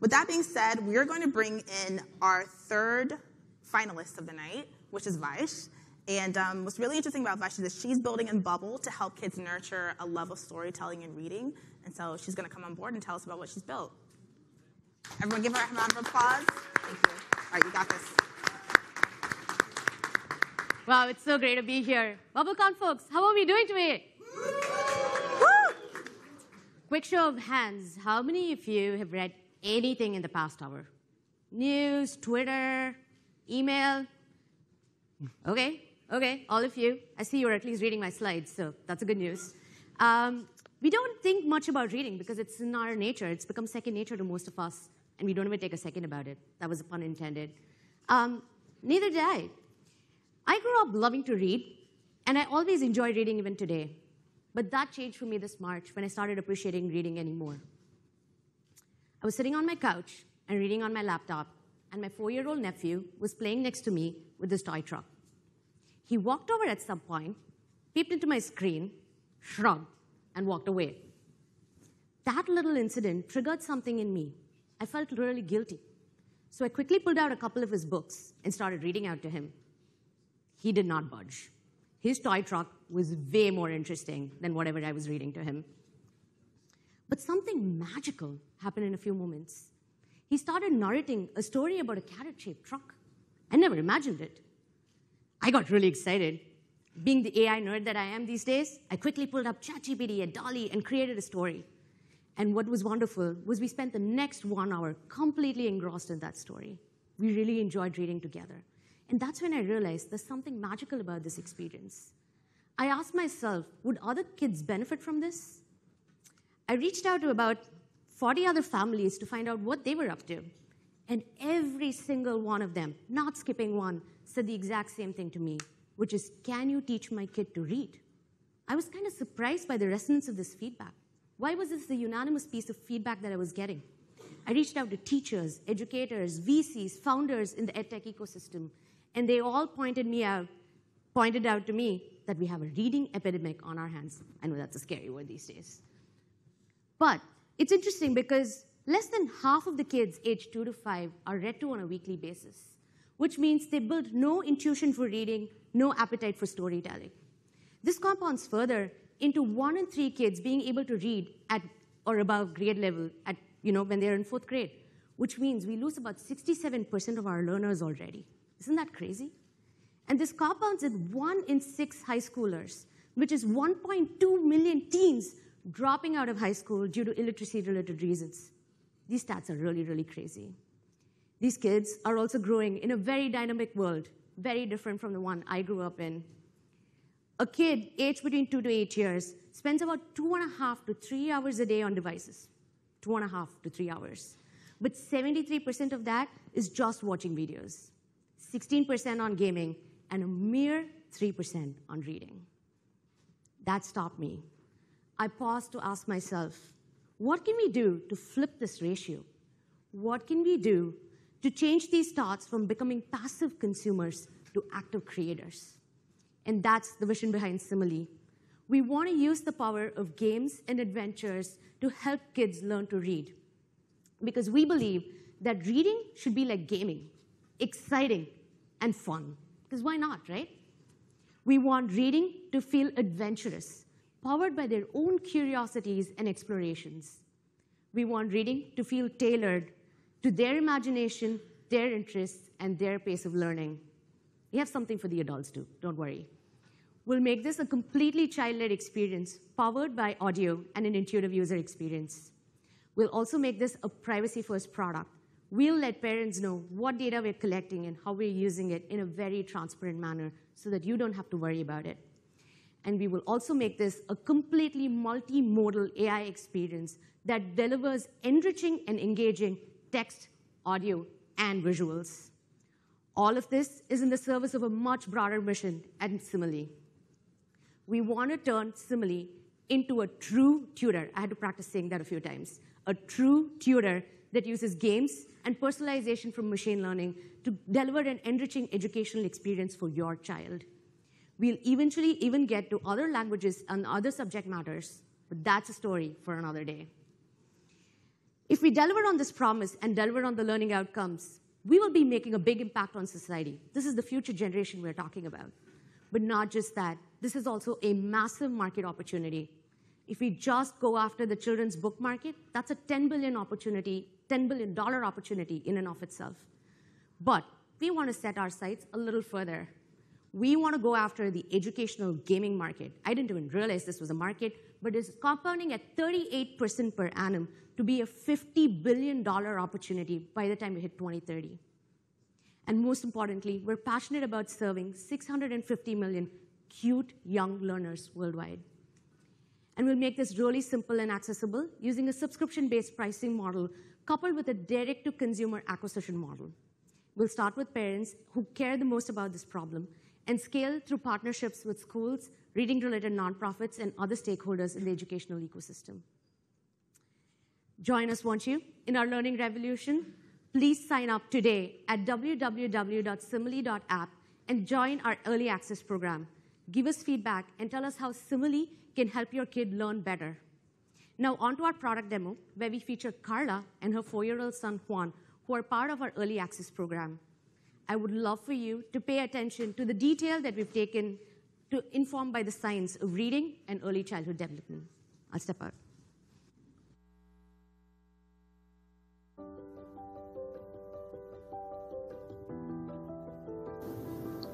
With that being said, we are going to bring in our third finalist of the night, which is Vaish. And um, what's really interesting about Vaish is that she's building in Bubble to help kids nurture a love of storytelling and reading. And so she's going to come on board and tell us about what she's built. Everyone give her a round of applause. Thank you. All right, you got this. Wow, it's so great to be here. BubbleCon folks, how are we doing today? Quick show of hands. How many of you have read anything in the past hour? News, Twitter, email? Okay, okay, all of you. I see you're at least reading my slides, so that's a good news. Um, we don't think much about reading because it's in our nature. It's become second nature to most of us, and we don't even take a second about it. That was a pun intended. Um, neither did I. I grew up loving to read, and I always enjoy reading even today. But that changed for me this March when I started appreciating reading anymore. I was sitting on my couch and reading on my laptop, and my four year old nephew was playing next to me with his toy truck. He walked over at some point, peeped into my screen, shrugged, and walked away. That little incident triggered something in me. I felt really guilty. So I quickly pulled out a couple of his books and started reading out to him. He did not budge. His toy truck was way more interesting than whatever I was reading to him. But something magical happened in a few moments. He started narrating a story about a carrot shaped truck. I never imagined it. I got really excited. Being the AI nerd that I am these days, I quickly pulled up ChatGPT and DALL-E and created a story. And what was wonderful was we spent the next one hour completely engrossed in that story. We really enjoyed reading together. And that's when I realized there's something magical about this experience. I asked myself, would other kids benefit from this? I reached out to about 40 other families to find out what they were up to. And every single one of them, not skipping one, said the exact same thing to me, which is, Can you teach my kid to read? I was kind of surprised by the resonance of this feedback. Why was this the unanimous piece of feedback that I was getting? I reached out to teachers, educators, VCs, founders in the edtech ecosystem, and they all pointed me out, pointed out to me that we have a reading epidemic on our hands. I know that's a scary word these days. But it's interesting because less than half of the kids aged two to five are read to on a weekly basis, which means they build no intuition for reading, no appetite for storytelling. This compounds further into one in three kids being able to read at or above grade level at, you know, when they're in fourth grade, which means we lose about 67% of our learners already. Isn't that crazy? And this compounds in one in six high schoolers, which is 1.2 million teens dropping out of high school due to illiteracy related reasons. These stats are really, really crazy. These kids are also growing in a very dynamic world, very different from the one I grew up in. A kid aged between two to eight years spends about two and a half to three hours a day on devices. Two and a half to three hours. But 73% of that is just watching videos, 16% on gaming, and a mere 3% on reading. That stopped me. I paused to ask myself, what can we do to flip this ratio? What can we do to change these thoughts from becoming passive consumers to active creators? And that's the vision behind Simile. We want to use the power of games and adventures to help kids learn to read. Because we believe that reading should be like gaming, exciting and fun. Because why not, right? We want reading to feel adventurous, powered by their own curiosities and explorations. We want reading to feel tailored to their imagination, their interests, and their pace of learning. We have something for the adults too, don't worry. We'll make this a completely child-led experience, powered by audio and an intuitive user experience. We'll also make this a privacy-first product. We'll let parents know what data we're collecting and how we're using it in a very transparent manner so that you don't have to worry about it. And we will also make this a completely multimodal AI experience that delivers enriching and engaging text, audio, and visuals. All of this is in the service of a much broader mission at Simile. We want to turn Simile into a true tutor. I had to practice saying that a few times. A true tutor that uses games and personalization from machine learning to deliver an enriching educational experience for your child. We'll eventually even get to other languages and other subject matters, but that's a story for another day. If we deliver on this promise and deliver on the learning outcomes, we will be making a big impact on society. This is the future generation we're talking about. But not just that, this is also a massive market opportunity. If we just go after the children's book market, that's a 10 billion opportunity, $10 billion opportunity in and of itself. But we want to set our sights a little further. We want to go after the educational gaming market. I didn't even realize this was a market, but it's compounding at 38% per annum to be a $50 billion opportunity by the time we hit 2030. And most importantly, we're passionate about serving 650 million cute young learners worldwide. And we'll make this really simple and accessible using a subscription-based pricing model coupled with a direct-to-consumer acquisition model. We'll start with parents who care the most about this problem and scale through partnerships with schools, reading-related nonprofits, and other stakeholders in the educational ecosystem. Join us, won't you, in our learning revolution? Please sign up today at www.simile.app and join our early access program. Give us feedback and tell us how Simile can help your kid learn better. Now, on to our product demo, where we feature Carla and her four-year-old son, Juan, who are part of our early access program. I would love for you to pay attention to the detail that we've taken to inform by the science of reading and early childhood development. I'll step out.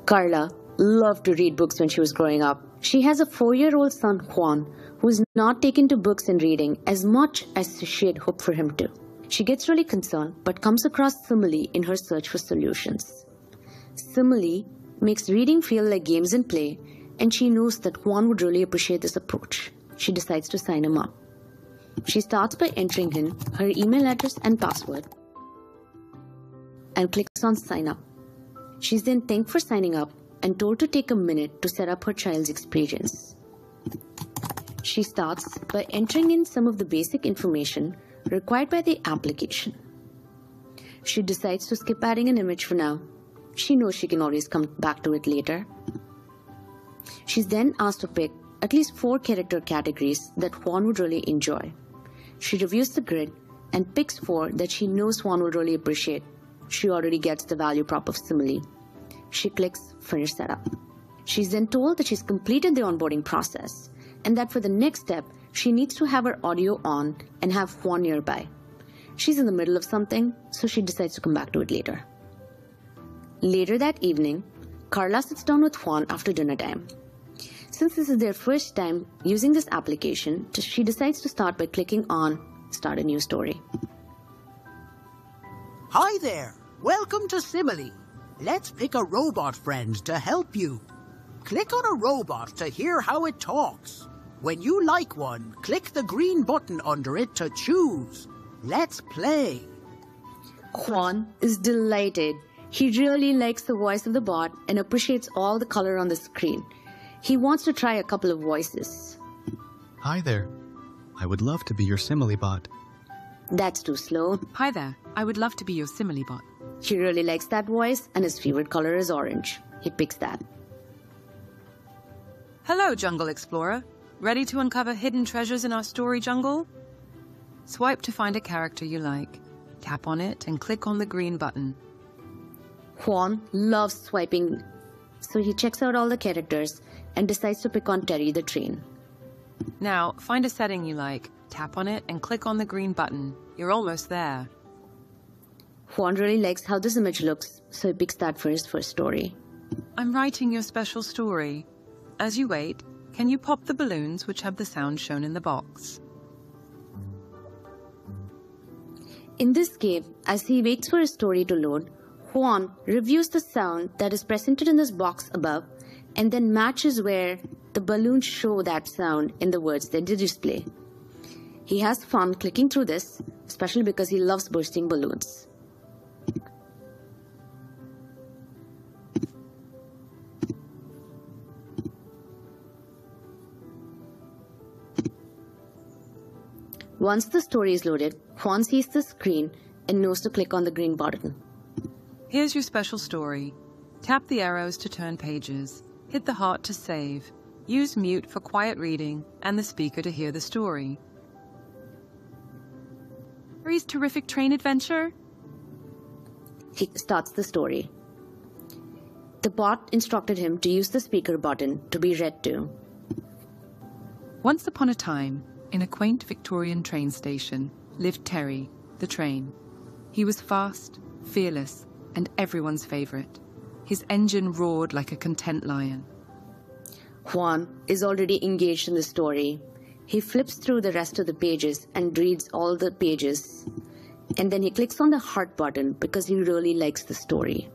Carla loved to read books when she was growing up. She has a four year old son, Juan, who is not taken to books and reading as much as she had hoped for him to. She gets really concerned but comes across Simile in her search for solutions. Simile makes reading feel like games and play, and she knows that Juan would really appreciate this approach. She decides to sign him up. She starts by entering in her email address and password and clicks on sign up. She's then thanked for signing up and told to take a minute to set up her child's experience. She starts by entering in some of the basic information required by the application. She decides to skip adding an image for now. She knows she can always come back to it later. She's then asked to pick at least four character categories that Juan would really enjoy. She reviews the grid and picks four that she knows Juan would really appreciate she already gets the value prop of simile. She clicks Finish Setup. She's then told that she's completed the onboarding process and that for the next step, she needs to have her audio on and have Juan nearby. She's in the middle of something, so she decides to come back to it later. Later that evening, Carla sits down with Juan after dinner time. Since this is their first time using this application, she decides to start by clicking on Start a New Story. Hi there! Welcome to Simile. Let's pick a robot friend to help you. Click on a robot to hear how it talks. When you like one, click the green button under it to choose. Let's play. Juan is delighted. He really likes the voice of the bot and appreciates all the color on the screen. He wants to try a couple of voices. Hi there. I would love to be your simile bot. That's too slow. Hi there. I would love to be your simile bot. He really likes that voice, and his favorite color is orange. He picks that. Hello, Jungle Explorer. Ready to uncover hidden treasures in our story jungle? Swipe to find a character you like. Tap on it and click on the green button. Juan loves swiping, so he checks out all the characters and decides to pick on Terry the train. Now, find a setting you like, tap on it, and click on the green button. You're almost there. Juan really likes how this image looks, so he picks that for his first story. I'm writing your special story. As you wait, can you pop the balloons which have the sound shown in the box? In this game, as he waits for his story to load, Juan reviews the sound that is presented in this box above and then matches where the balloons show that sound in the words that they display. He has fun clicking through this, especially because he loves bursting balloons. Once the story is loaded, Juan sees the screen and knows to click on the green button. Here's your special story. Tap the arrows to turn pages. Hit the heart to save. Use mute for quiet reading and the speaker to hear the story. Harry's terrific train adventure? He starts the story. The bot instructed him to use the speaker button to be read to. Once upon a time, in a quaint Victorian train station lived Terry, the train. He was fast, fearless, and everyone's favorite. His engine roared like a content lion. Juan is already engaged in the story. He flips through the rest of the pages and reads all the pages. And then he clicks on the heart button because he really likes the story.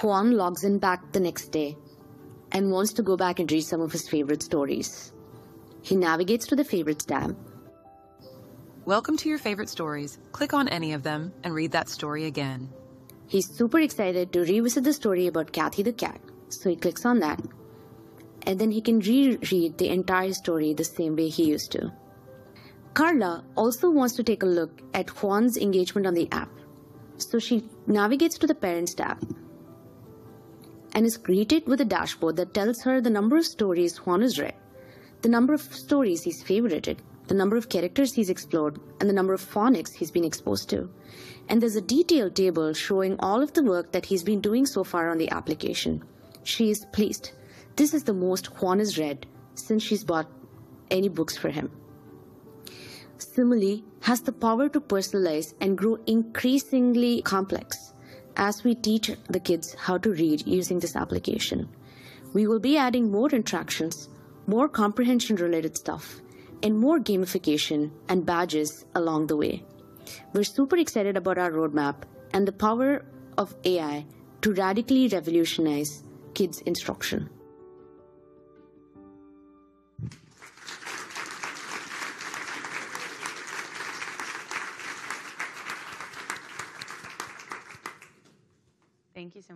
Juan logs in back the next day and wants to go back and read some of his favorite stories. He navigates to the Favorites tab. Welcome to your favorite stories. Click on any of them and read that story again. He's super excited to revisit the story about Kathy the cat, so he clicks on that. And then he can reread the entire story the same way he used to. Carla also wants to take a look at Juan's engagement on the app, so she navigates to the Parents tab and is greeted with a dashboard that tells her the number of stories Juan has read, the number of stories he's favorited, the number of characters he's explored, and the number of phonics he's been exposed to. And there's a detailed table showing all of the work that he's been doing so far on the application. She is pleased. This is the most Juan has read since she's bought any books for him. Simile has the power to personalize and grow increasingly complex as we teach the kids how to read using this application. We will be adding more interactions, more comprehension related stuff, and more gamification and badges along the way. We're super excited about our roadmap and the power of AI to radically revolutionize kids' instruction.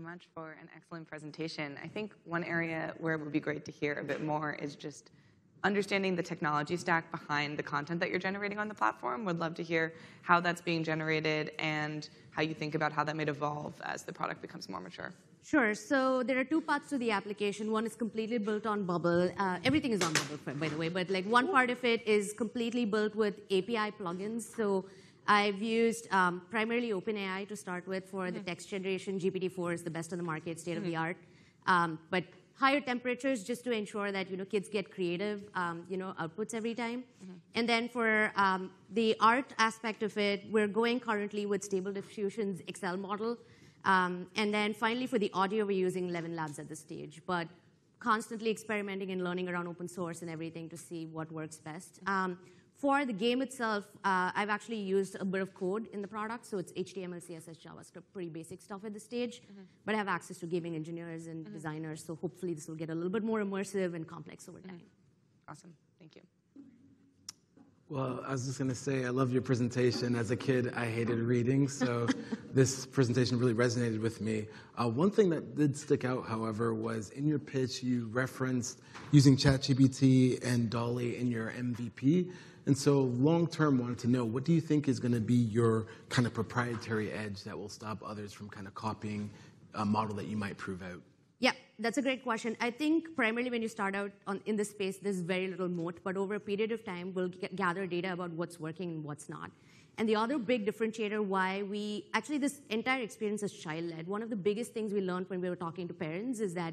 Much for an excellent presentation. I think one area where it would be great to hear a bit more is just understanding the technology stack behind the content that you're generating on the platform. Would love to hear how that's being generated and how you think about how that might evolve as the product becomes more mature. Sure. So there are two parts to the application. One is completely built on Bubble. Uh, everything is on Bubble, by the way. But like one part of it is completely built with API plugins. So I've used um, primarily OpenAI to start with for the text generation. GPT-4 is the best in the market, state of the art. Um, but higher temperatures just to ensure that you know kids get creative um, you know outputs every time. And then for um, the art aspect of it we're going currently with stable diffusion's XL model. Um, and then finally for the audio we're using ElevenLabs at this stage but constantly experimenting and learning around open source and everything to see what works best. Um, for the game itself, uh, I've actually used a bit of code in the product, so it's HTML, CSS, JavaScript, pretty basic stuff at this stage. Mm-hmm. But I have access to gaming engineers and mm-hmm. designers, so hopefully this will get a little bit more immersive and complex over mm-hmm. time. Awesome. Thank you. Well, I was just going to say, I love your presentation. As a kid, I hated reading, so this presentation really resonated with me. Uh, one thing that did stick out, however, was in your pitch, you referenced using ChatGPT and DALL-E in your MVP. And so, long term, wanted to know what do you think is going to be your kind of proprietary edge that will stop others from kind of copying a model that you might prove out? That's a great question. I think primarily when you start out on, in this space, there's very little moat, but over a period of time, we'll gather data about what's working and what's not. And the other big differentiator why we actually this entire experience is child led. One of the biggest things we learned when we were talking to parents is that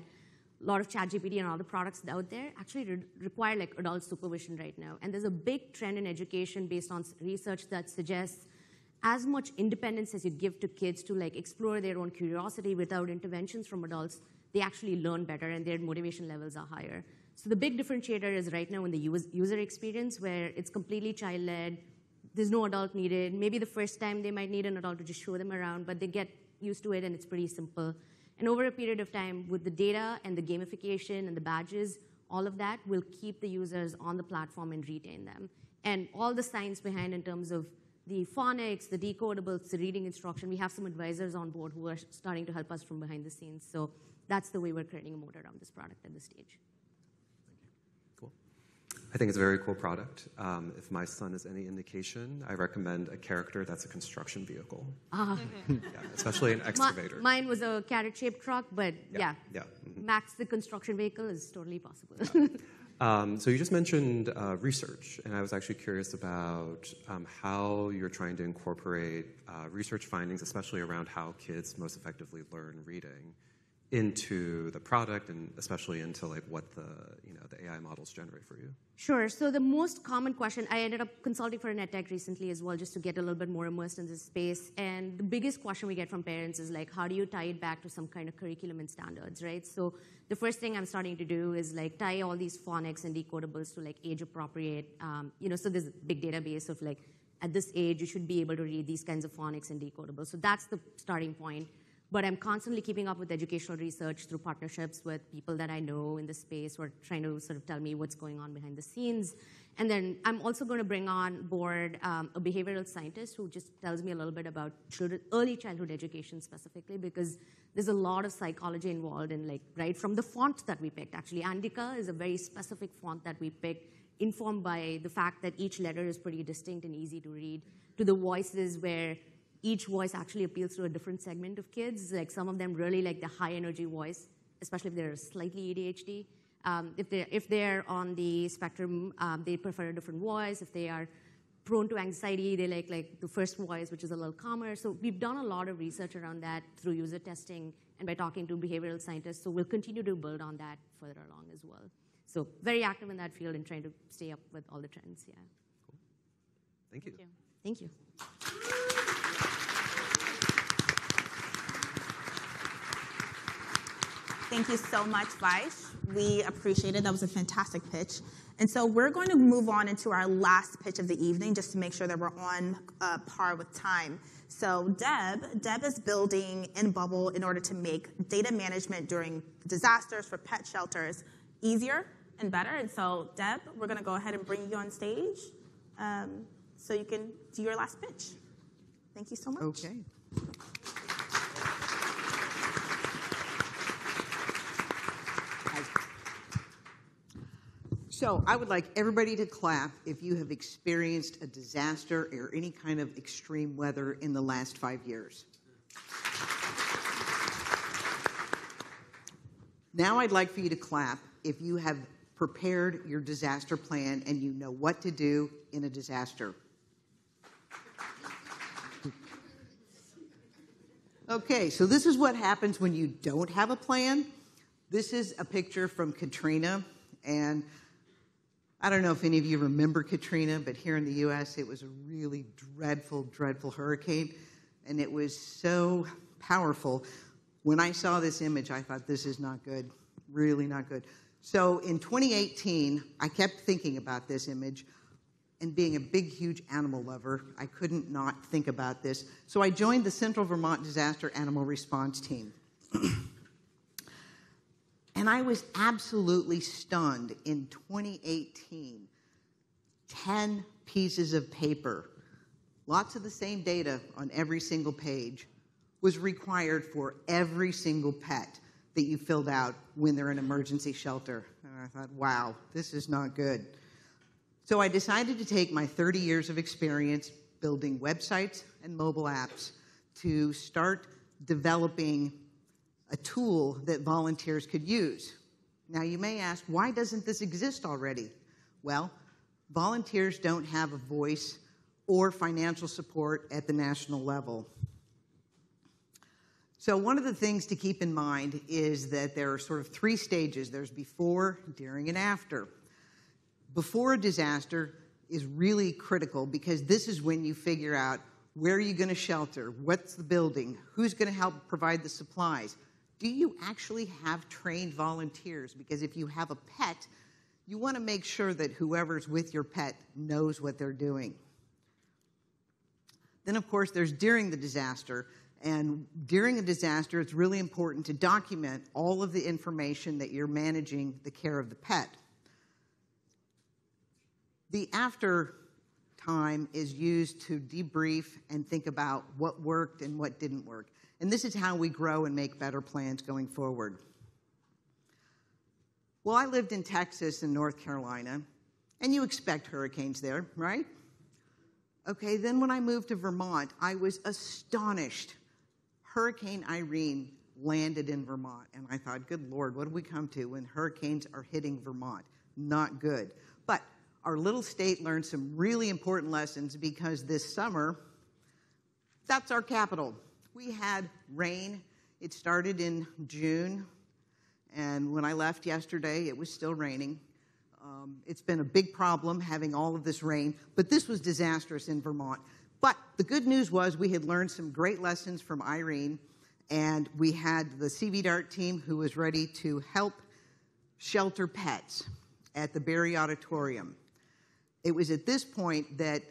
a lot of ChatGPT and other products out there actually re- require like adult supervision right now. And there's a big trend in education based on research that suggests as much independence as you give to kids to like explore their own curiosity without interventions from adults, they actually learn better and their motivation levels are higher. So the big differentiator is right now in the user experience where it's completely child-led. There's no adult needed. Maybe the first time they might need an adult to just show them around, but they get used to it and it's pretty simple. And over a period of time, with the data and the gamification and the badges, all of that will keep the users on the platform and retain them. And all the science behind in terms of the phonics, the decodables, the reading instruction, we have some advisors on board who are starting to help us from behind the scenes. So that's the way we're creating a moat around this product at this stage. Cool. I think it's a very cool product. Um, if my son is any indication, I recommend a character that's a construction vehicle. Ah. yeah, especially an excavator. mine was a carrot-shaped truck, but yeah, yeah. Max the construction vehicle is totally possible. Um, so you just mentioned uh, research, and I was actually curious about um, how you're trying to incorporate uh, research findings, especially around how kids most effectively learn reading, into the product, and especially into like what the you know the AI models generate for you. Sure. So the most common question, I ended up consulting for an edtech recently as well, just to get a little bit more immersed in this space. And the biggest question we get from parents is like, how do you tie it back to some kind of curriculum and standards, right? So the first thing I'm starting to do is like tie all these phonics and decodables to like age appropriate, um, you know, so there's a big database of like, at this age, you should be able to read these kinds of phonics and decodables. So that's the starting point but I'm constantly keeping up with educational research through partnerships with people that I know in the space who are trying to sort of tell me what's going on behind the scenes. And then I'm also going to bring on board um, a behavioral scientist who just tells me a little bit about children, early childhood education specifically, because there's a lot of psychology involved in like right from the font that we picked. Actually, Andika is a very specific font that we picked, informed by the fact that each letter is pretty distinct and easy to read, to the voices where each voice actually appeals to a different segment of kids. Like some of them really like the high energy voice, especially if they're slightly ADHD. Um, if they're if they're on the spectrum, um, they prefer a different voice. If they are prone to anxiety, they like like the first voice, which is a little calmer. So we've done a lot of research around that through user testing and by talking to behavioral scientists. So we'll continue to build on that further along as well. So very active in that field and trying to stay up with all the trends. Yeah. Thank you. Thank you. Thank you so much, Vaish. We appreciate it. That was a fantastic pitch. And so we're going to move on into our last pitch of the evening just to make sure that we're on uh, par with time. So Deb, Deb is building in Bubble in order to make data management during disasters for pet shelters easier and better. And so Deb, we're going to go ahead and bring you on stage um, so you can do your last pitch. Thank you so much. Okay. So I would like everybody to clap if you have experienced a disaster or any kind of extreme weather in the last five years. Now I'd like for you to clap if you have prepared your disaster plan and you know what to do in a disaster. Okay, so this is what happens when you don't have a plan. This is a picture from Katrina, and I don't know if any of you remember Katrina, but here in the US, it was a really dreadful, dreadful hurricane, and it was so powerful. When I saw this image, I thought, this is not good, really not good. So in 2018, I kept thinking about this image and being a big, huge animal lover, I couldn't not think about this. So I joined the Central Vermont Disaster Animal Response Team. And I was absolutely stunned in 2018. 10 pieces of paper, lots of the same data on every single page, was required for every single pet that you filled out when they're in emergency shelter. And I thought, wow, this is not good. So I decided to take my 30 years of experience building websites and mobile apps to start developing a tool that volunteers could use. Now, you may ask, why doesn't this exist already? Well, volunteers don't have a voice or financial support at the national level. So, one of the things to keep in mind is that there are sort of three stages there's before, during, and after before a disaster is really critical because this is when you figure out where are you going to shelter, what's the building, who's going to help provide the supplies. Do you actually have trained volunteers? Because if you have a pet, you want to make sure that whoever's with your pet knows what they're doing. Then, of course, there's during the disaster. And during a disaster, it's really important to document all of the information that you're managing the care of the pet. The after time is used to debrief and think about what worked and what didn't work. And this is how we grow and make better plans going forward. Well, I lived in Texas and North Carolina, and you expect hurricanes there, right? Okay, then when I moved to Vermont, I was astonished. Hurricane Irene landed in Vermont, and I thought, good Lord, what do we come to when hurricanes are hitting Vermont? Not good. But our little state learned some really important lessons because this summer, that's our capital. We had rain. It started in June, and when I left yesterday, it was still raining. Um, it's been a big problem having all of this rain, but this was disastrous in Vermont. But the good news was we had learned some great lessons from Irene, and we had the CV Dart team who was ready to help shelter pets at the Barre Auditorium. It was at this point that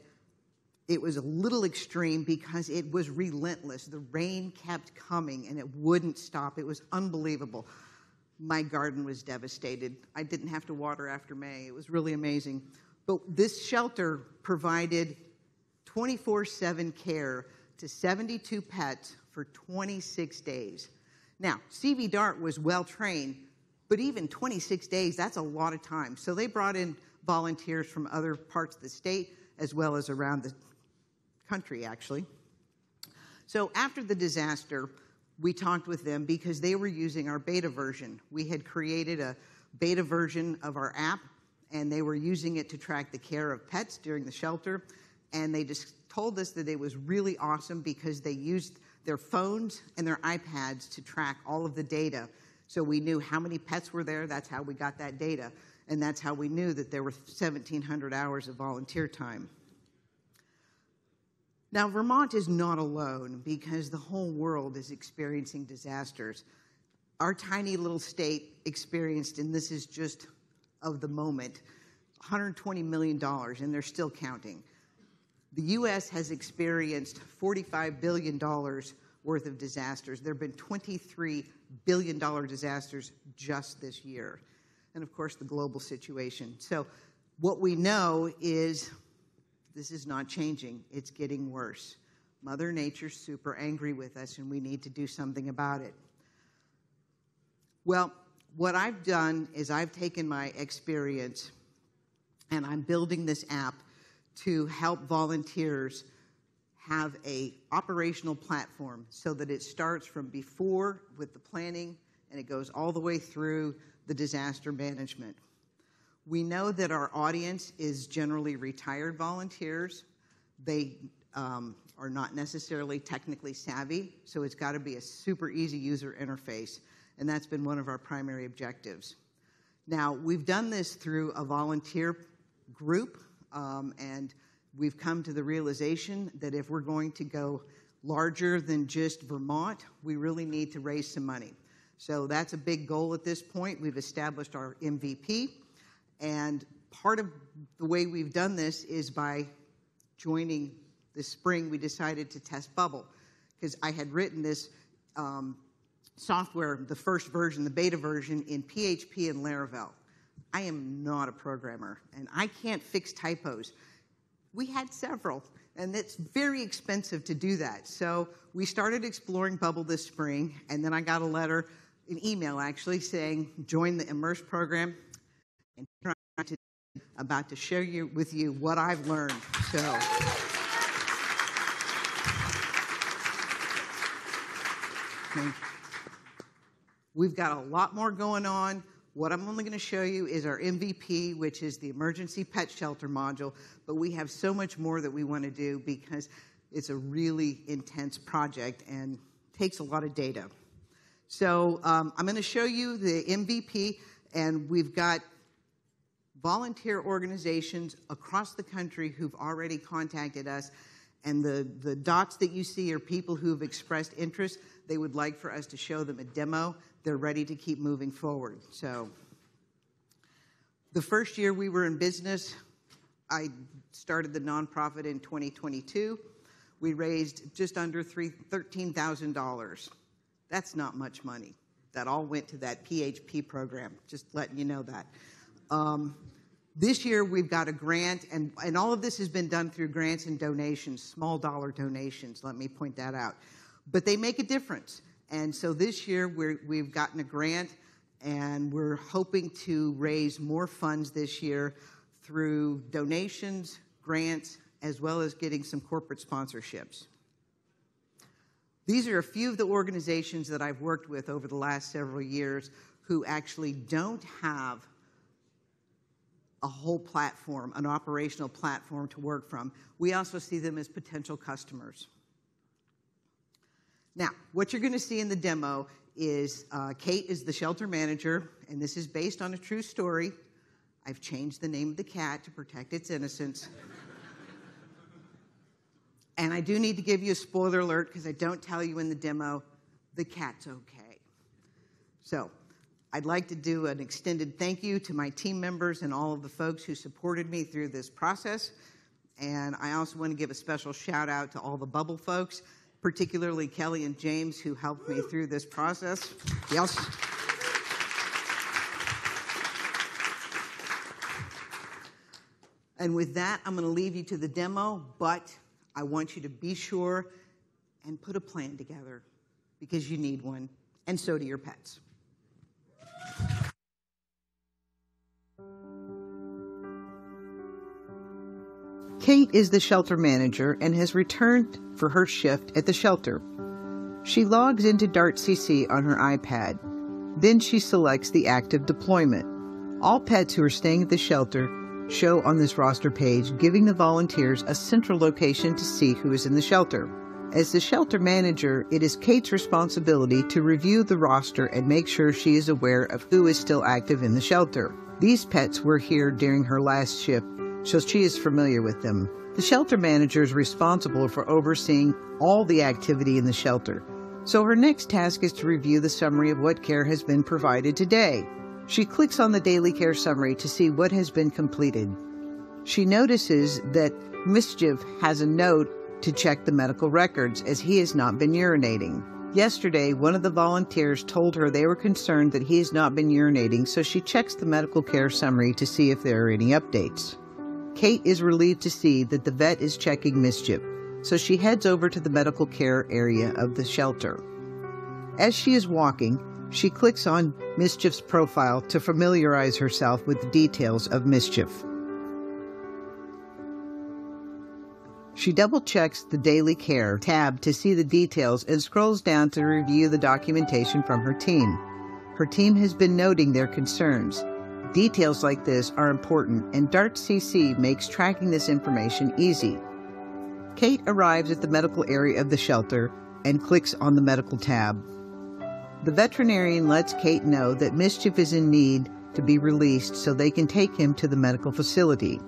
it was a little extreme because it was relentless. The rain kept coming and it wouldn't stop. It was unbelievable. My garden was devastated. I didn't have to water after May. It was really amazing. But this shelter provided 24 7 care to 72 pets for 26 days. Now, CV Dart was well trained, but even 26 days, that's a lot of time. So they brought in volunteers from other parts of the state as well as around the country, actually. So after the disaster, we talked with them because they were using our beta version. We had created a beta version of our app, and they were using it to track the care of pets during the shelter. And they just told us that it was really awesome because they used their phones and their iPads to track all of the data. So we knew how many pets were there. That's how we got that data. And that's how we knew that there were 1,700 hours of volunteer time. Now, Vermont is not alone because the whole world is experiencing disasters. Our tiny little state experienced, and this is just of the moment, $120 million, and they're still counting. The U.S. has experienced $45 billion worth of disasters. There have been $23 billion disasters just this year and of course the global situation. So, what we know is this is not changing, it's getting worse. Mother Nature's super angry with us, and we need to do something about it. Well, what I've done is I've taken my experience and I'm building this app to help volunteers have a operational platform so that it starts from before with the planning and it goes all the way through the disaster management. We know that our audience is generally retired volunteers. They um, are not necessarily technically savvy, so it's got to be a super easy user interface, and that's been one of our primary objectives. Now, we've done this through a volunteer group, um, and we've come to the realization that if we're going to go larger than just Vermont, we really need to raise some money. So that's a big goal at this point. We've established our MVP, and part of the way we've done this is by joining this spring, we decided to test Bubble because I had written this um, software, the first version, the beta version, in PHP and Laravel. I am not a programmer and I can't fix typos. We had several, and it's very expensive to do that. So we started exploring Bubble this spring, and then I got a letter, an email actually, saying join the Immerse program. And I'm about to share you, with you what I've learned. So. We've got a lot more going on. What I'm only going to show you is our MVP, which is the emergency pet shelter module, but we have so much more that we want to do because it's a really intense project and takes a lot of data. So um, I'm going to show you the MVP, and we've got volunteer organizations across the country who've already contacted us. And the, the dots that you see are people who've expressed interest. They would like for us to show them a demo. They're ready to keep moving forward. So, the first year we were in business, I started the nonprofit in 2022. We raised just under $13,000. That's not much money. That all went to that PHP program, just letting you know that. Um, this year we've got a grant, and, and all of this has been done through grants and donations, small dollar donations, let me point that out. But they make a difference. And so this year we have gotten a grant, and we're hoping to raise more funds this year through donations, grants, as well as getting some corporate sponsorships. These are a few of the organizations that I've worked with over the last several years who actually don't have a whole platform, an operational platform to work from. We also see them as potential customers. Now, what you're going to see in the demo is uh, Kate is the shelter manager, and this is based on a true story. I've changed the name of the cat to protect its innocence. and I do need to give you a spoiler alert because I don't tell you in the demo the cat's okay. So, I'd like to do an extended thank you to my team members and all of the folks who supported me through this process. And I also want to give a special shout out to all the Bubble folks, particularly Kelly and James, who helped me through this process. Yes. And with that, I'm going to leave you to the demo, but I want you to be sure and put a plan together because you need one, and so do your pets. Kate is the shelter manager and has returned for her shift at the shelter. She logs into Dart CC on her iPad. Then she selects the active deployment. All pets who are staying at the shelter show on this roster page, giving the volunteers a central location to see who is in the shelter. As the shelter manager, it is Kate's responsibility to review the roster and make sure she is aware of who is still active in the shelter. These pets were here during her last shift so she is familiar with them. The shelter manager is responsible for overseeing all the activity in the shelter, so her next task is to review the summary of what care has been provided today. She clicks on the daily care summary to see what has been completed. She notices that Mischief has a note to check the medical records as he has not been urinating. Yesterday, one of the volunteers told her they were concerned that he has not been urinating, so she checks the medical care summary to see if there are any updates. Kate is relieved to see that the vet is checking mischief, so she heads over to the medical care area of the shelter. As she is walking, she clicks on Mischief's profile to familiarize herself with the details of Mischief. She double checks the Daily Care tab to see the details and scrolls down to review the documentation from her team. Her team has been noting their concerns. Details like this are important, and DART CC makes tracking this information easy. Kate arrives at the medical area of the shelter and clicks on the medical tab. The veterinarian lets Kate know that Mischief is in need to be released so they can take him to the medical facility.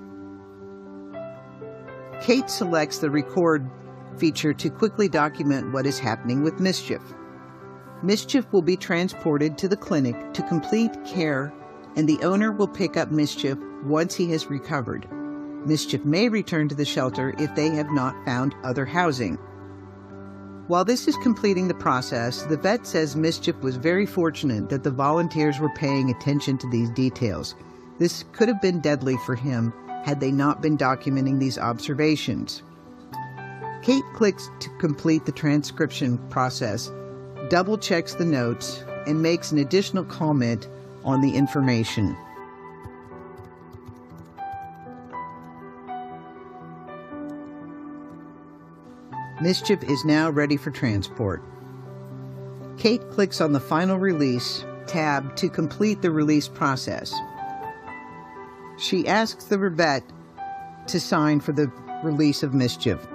Kate selects the record feature to quickly document what is happening with Mischief. Mischief will be transported to the clinic to complete care, and the owner will pick up Mischief once he has recovered. Mischief may return to the shelter if they have not found other housing. While this is completing the process, the vet says Mischief was very fortunate that the volunteers were paying attention to these details. This could have been deadly for him had they not been documenting these observations. Kate clicks to complete the transcription process, double checks the notes, and makes an additional comment on the information. Mischief is now ready for transport. Kate clicks on the Final Release tab to complete the release process. She asks the vet to sign for the release of Mischief.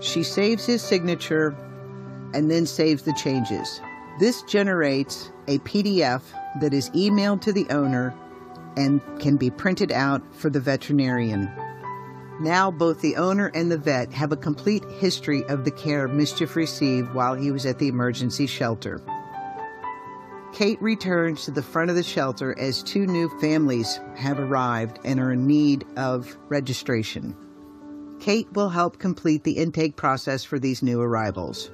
She saves his signature and then saves the changes. This generates a PDF that is emailed to the owner and can be printed out for the veterinarian. Now, both the owner and the vet have a complete history of the care Mischief received while he was at the emergency shelter. Kate returns to the front of the shelter as two new families have arrived and are in need of registration. Kate will help complete the intake process for these new arrivals.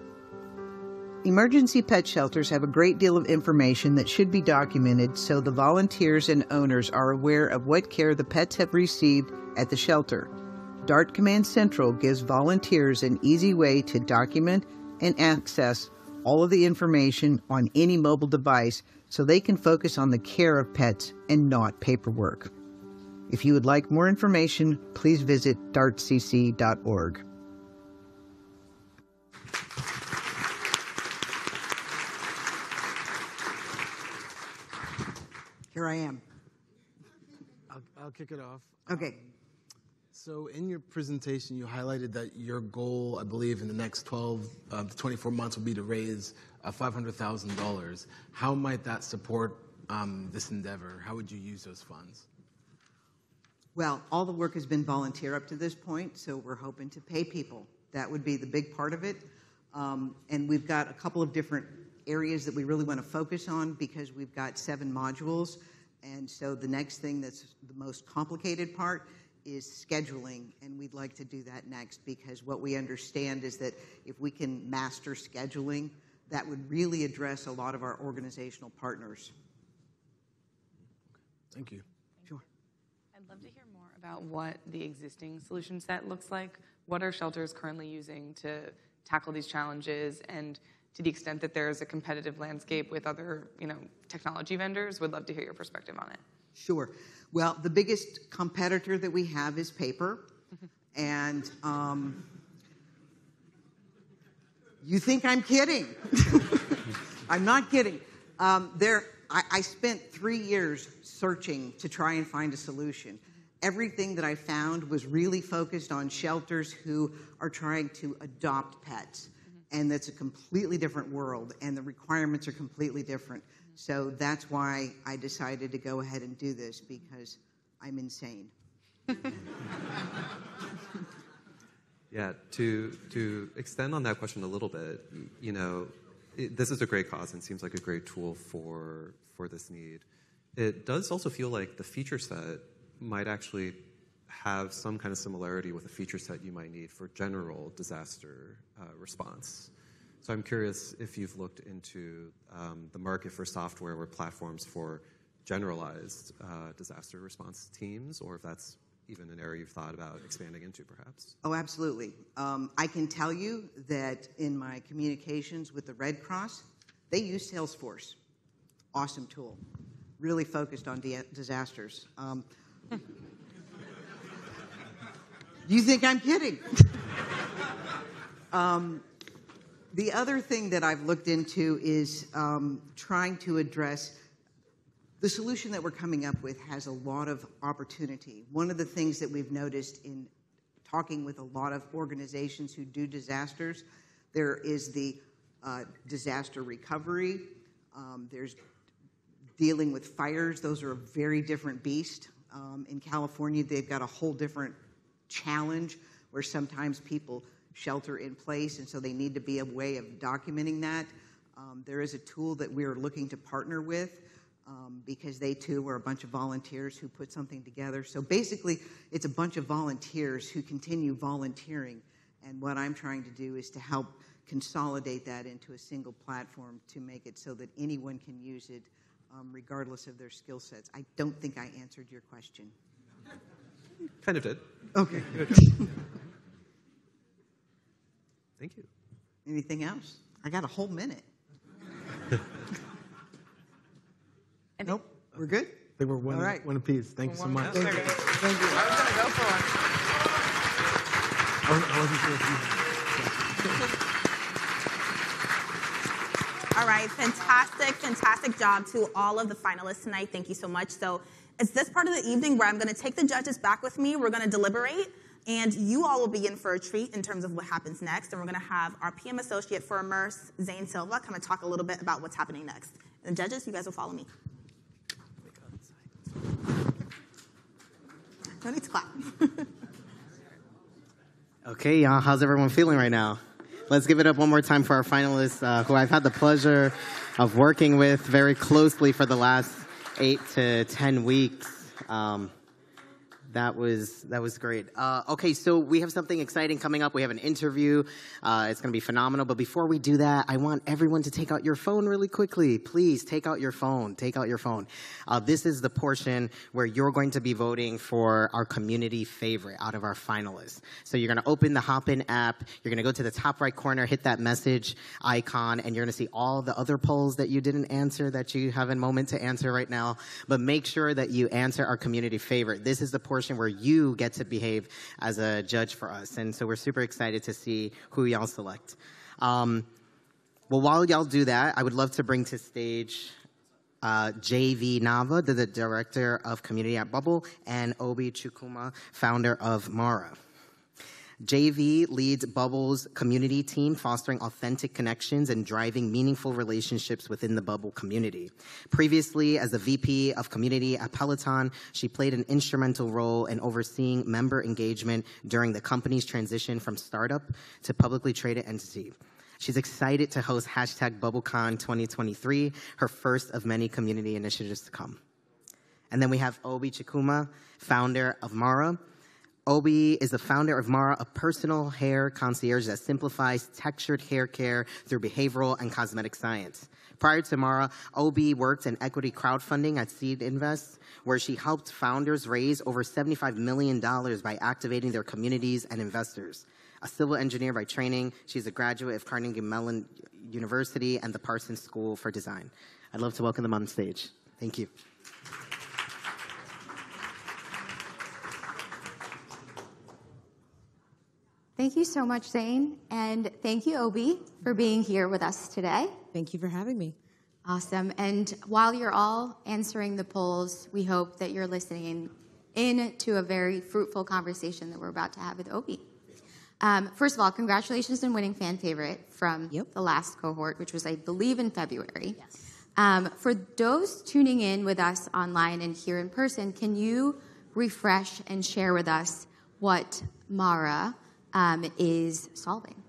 Emergency pet shelters have a great deal of information that should be documented so the volunteers and owners are aware of what care the pets have received at the shelter. Dart Command Central gives volunteers an easy way to document and access all of the information on any mobile device so they can focus on the care of pets and not paperwork. If you would like more information, please visit dartcc.org. Here I am. I'll, I'll kick it off. Okay. So, in your presentation, you highlighted that your goal, I believe, in the next 12 uh, to 24 months will be to raise uh, $500,000. How might that support um, this endeavor? How would you use those funds? Well, all the work has been volunteer up to this point, so we're hoping to pay people. That would be the big part of it. Um, and we've got a couple of different areas that we really want to focus on because we've got seven modules. And so the next thing that's the most complicated part is scheduling, and we'd like to do that next because what we understand is that if we can master scheduling, that would really address a lot of our organizational partners. Thank you. Sure. I'd love to hear more about what the existing solution set looks like. What are shelters currently using to tackle these challenges? And to the extent that there is a competitive landscape with other, you know, technology vendors, would love to hear your perspective on it. Sure. Well, the biggest competitor that we have is paper. and um, you think I'm kidding. I'm not kidding. Um, there, I, I spent three years searching to try and find a solution. Everything that I found was really focused on shelters who are trying to adopt pets. Mm-hmm. And that's a completely different world, and the requirements are completely different. Mm-hmm. So that's why I decided to go ahead and do this because I'm insane. Yeah, to to extend on that question a little bit, you know, it, this is a great cause and seems like a great tool for for this need. It does also feel like the feature set might actually have some kind of similarity with a feature set you might need for general disaster uh, response. So I'm curious if you've looked into um, the market for software or platforms for generalized uh, disaster response teams, or if that's even an area you've thought about expanding into, perhaps. Oh, absolutely. Um, I can tell you that in my communications with the Red Cross, they use Salesforce. Awesome tool. Really focused on di- disasters. Um, you think I'm kidding? um, the other thing that I've looked into is um, trying to address the solution that we're coming up with has a lot of opportunity. One of the things that we've noticed in talking with a lot of organizations who do disasters, there is the uh, disaster recovery, um, there's dealing with fires. Those are a very different beast. Um, in California, they've got a whole different challenge where sometimes people shelter in place, and so they need to be a way of documenting that. Um, there is a tool that we are looking to partner with um, because they too are a bunch of volunteers who put something together. So basically, it's a bunch of volunteers who continue volunteering. And what I'm trying to do is to help consolidate that into a single platform to make it so that anyone can use it um, regardless of their skill sets. I don't think I answered your question. Kind of did. Okay. Thank you. Anything else? I got a whole minute. nope. We're good? I think we're one, All right. one apiece. Thank you so much. Thank you. Thank you. I was gonna go for I wasn't- I wasn't sure if you- All right, fantastic, fantastic job to all of the finalists tonight. Thank you so much. So it's this part of the evening where I'm going to take the judges back with me. We're going to deliberate, and you all will be in for a treat in terms of what happens next. And we're going to have our PM associate for Immerse, Zane Silva, come and talk a little bit about what's happening next. And judges, you guys will follow me. No need to clap. Okay, y'all, how's everyone feeling right now? Let's give it up one more time for our finalists, uh, who I've had the pleasure of working with very closely for the last eight to ten weeks. Um, that was that was great. Uh, okay, so we have something exciting coming up. We have an interview. Uh, it's going to be phenomenal. But before we do that, I want everyone to take out your phone really quickly. Please take out your phone. Take out your phone. Uh, this is the portion where you're going to be voting for our community favorite out of our finalists. So you're going to open the Hopin app. You're going to go to the top right corner, hit that message icon, and you're going to see all the other polls that you didn't answer that you have a moment to answer right now. But make sure that you answer our community favorite. This is the portion where you get to behave as a judge for us. And so we're super excited to see who y'all select. Um, well, while y'all do that, I would love to bring to stage uh, JV Nava, the, the director of community at Bubble, and Obi Chukwuma, founder of MMARA. JV leads Bubble's community team, fostering authentic connections and driving meaningful relationships within the Bubble community. Previously, as a VP of community at Peloton, she played an instrumental role in overseeing member engagement during the company's transition from startup to publicly traded entity. She's excited to host hashtag BubbleCon 2023, her first of many community initiatives to come. And then we have Obi Chukwuma, founder of MMARA. Obi is the founder of MMARA, a personal hair concierge that simplifies textured hair care through behavioral and cosmetic science. Prior to MMARA, Obi worked in equity crowdfunding at SeedInvest, where she helped founders raise over $75 million by activating their communities and investors. A civil engineer by training, she's a graduate of Carnegie Mellon University and the Parsons School for Design. I'd love to welcome them on stage. Thank you. Thank you so much, Zane. And thank you, Obi, for being here with us today. Thank you for having me. Awesome. And while you're all answering the polls, we hope that you're listening in to a very fruitful conversation that we're about to have with Obi. Um, first of all, congratulations on winning fan favorite from the last cohort, which was, I believe, in February. Yes. Um, for those tuning in with us online and here in person, can you refresh and share with us what MMARA um, is solving?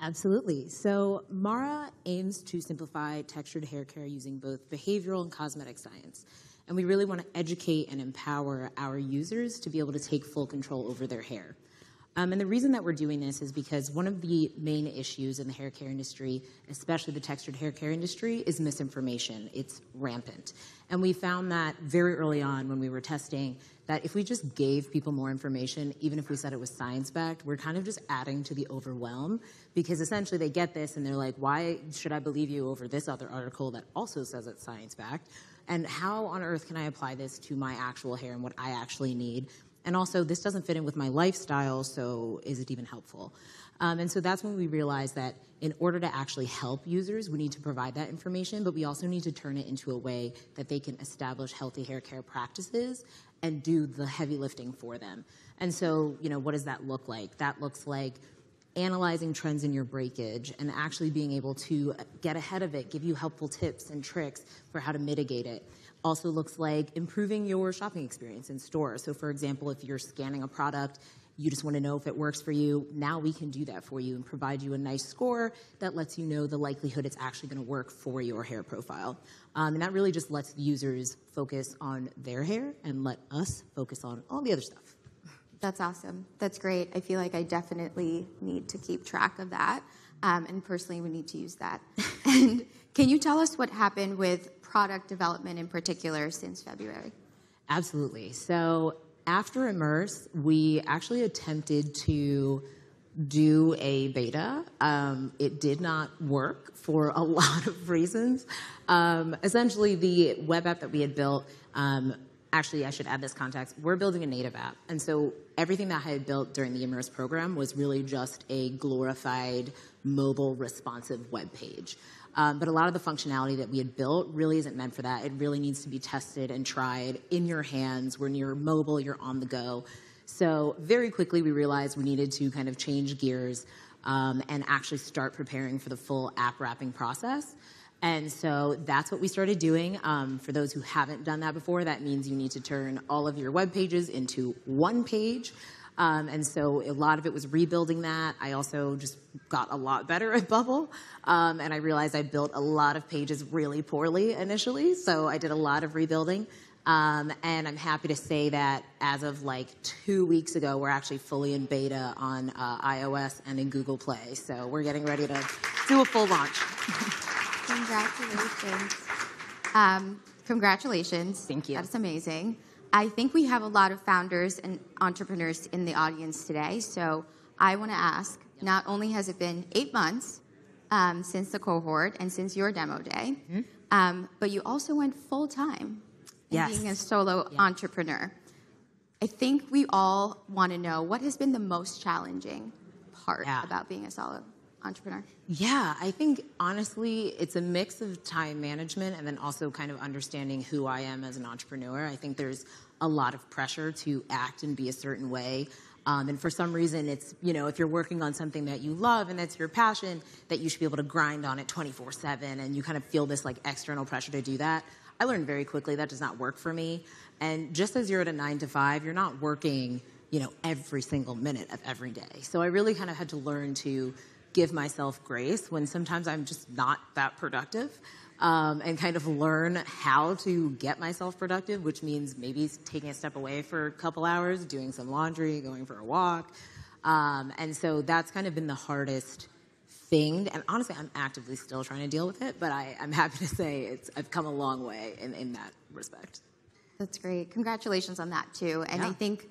Absolutely. So, MMARA aims to simplify textured hair care using both behavioral and cosmetic science. And we really want to educate and empower our users to be able to take full control over their hair. Um, and the reason that we're doing this is because one of the main issues in the hair care industry, especially the textured hair care industry, is misinformation. It's rampant. And we found that very early on when we were testing that if we just gave people more information, even if we said it was science backed, we're kind of just adding to the overwhelm because essentially they get this and they're like, why should I believe you over this other article that also says it's science backed? And how on earth can I apply this to my actual hair and what I actually need? And also, this doesn't fit in with my lifestyle, so is it even helpful? Um, and so that's when we realized that in order to actually help users, we need to provide that information, but we also need to turn it into a way that they can establish healthy hair care practices and do the heavy lifting for them. And so, you know, what does that look like? That looks like analyzing trends in your breakage and actually being able to get ahead of it, give you helpful tips and tricks for how to mitigate it. Also looks like improving your shopping experience in store. So, for example, if you're scanning a product, you just want to know if it works for you. Now we can do that for you and provide you a nice score that lets you know the likelihood it's actually going to work for your hair profile. Um, and that really just lets users focus on their hair and let us focus on all the other stuff. That's awesome. That's great. I feel like I definitely need to keep track of that. Um, and personally, we need to use that. and can you tell us what happened with product development in particular since February? Absolutely. So after Immerse, we actually attempted to do a beta. Um, it did not work for a lot of reasons. Um, essentially, the web app that we had built, um, actually, I should add this context. We're building a native app. And so everything that I had built during the Immerse program was really just a glorified mobile responsive web page. Um, but a lot of the functionality that we had built really isn't meant for that. It really needs to be tested and tried in your hands when you're mobile, you're on the go. So very quickly, we realized we needed to kind of change gears um, and actually start preparing for the full app wrapping process. And so that's what we started doing. Um, for those who haven't done that before, that means you need to turn all of your web pages into one page. Um, and so a lot of it was rebuilding that. I also just got a lot better at Bubble. Um, and I realized I built a lot of pages really poorly initially. So I did a lot of rebuilding. Um, and I'm happy to say that as of like two weeks ago, we're actually fully in beta on uh, iOS and in Google Play. So we're getting ready to do a full launch. Congratulations. Um, congratulations. Thank you. That's amazing. I think we have a lot of founders and entrepreneurs in the audience today. So I want to ask not only has it been eight months um, since the cohort and since your demo day, Mm-hmm. um, but you also went full time Yes. being a solo entrepreneur. I think we all want to know what has been the most challenging part about being a solo entrepreneur. Yeah, I think honestly, it's a mix of time management and then also kind of understanding who I am as an entrepreneur. I think there's a lot of pressure to act and be a certain way. Um, and for some reason, it's, you know, if you're working on something that you love and that's your passion, that you should be able to grind on it 24 7, and you kind of feel this like external pressure to do that. I learned very quickly that does not work for me. And just as you're at a nine to five, you're not working, you know, every single minute of every day. So I really kind of had to learn to give myself grace when sometimes I'm just not that productive. Um, and kind of learn how to get myself productive, which means maybe taking a step away for a couple hours, doing some laundry, going for a walk. Um, and so that's kind of been the hardest thing. And honestly, I'm actively still trying to deal with it, but I, I'm happy to say it's, I've come a long way in, in that respect. That's great. Congratulations on that too. And I think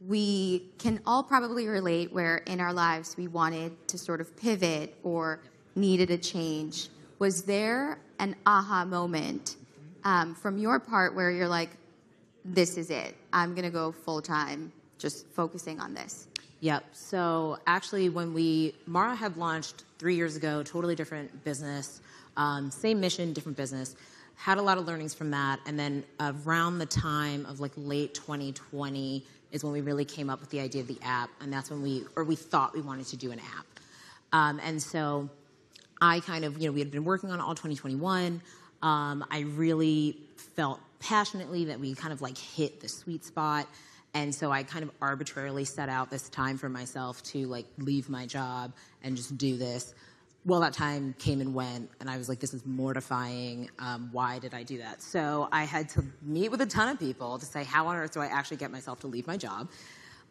we can all probably relate where in our lives we wanted to sort of pivot or needed a change. Was there an aha moment um, from your part where you're like, this is it? I'm going to go full time, just focusing on this? Yep. So actually, when we MMARA had launched three years ago, totally different business, um, same mission, different business. Had a lot of learnings from that, and then around the time of like late 2020 is when we really came up with the idea of the app, and that's when we or we thought we wanted to do an app. Um, and so I kind of, you know, we had been working on all 2021. Um, I really felt passionately that we kind of like hit the sweet spot. And so I kind of arbitrarily set out this time for myself to like leave my job and just do this. Well, that time came and went, and I was like, this is mortifying. Um, why did I do that? So I had to meet with a ton of people to say, how on earth do I actually get myself to leave my job?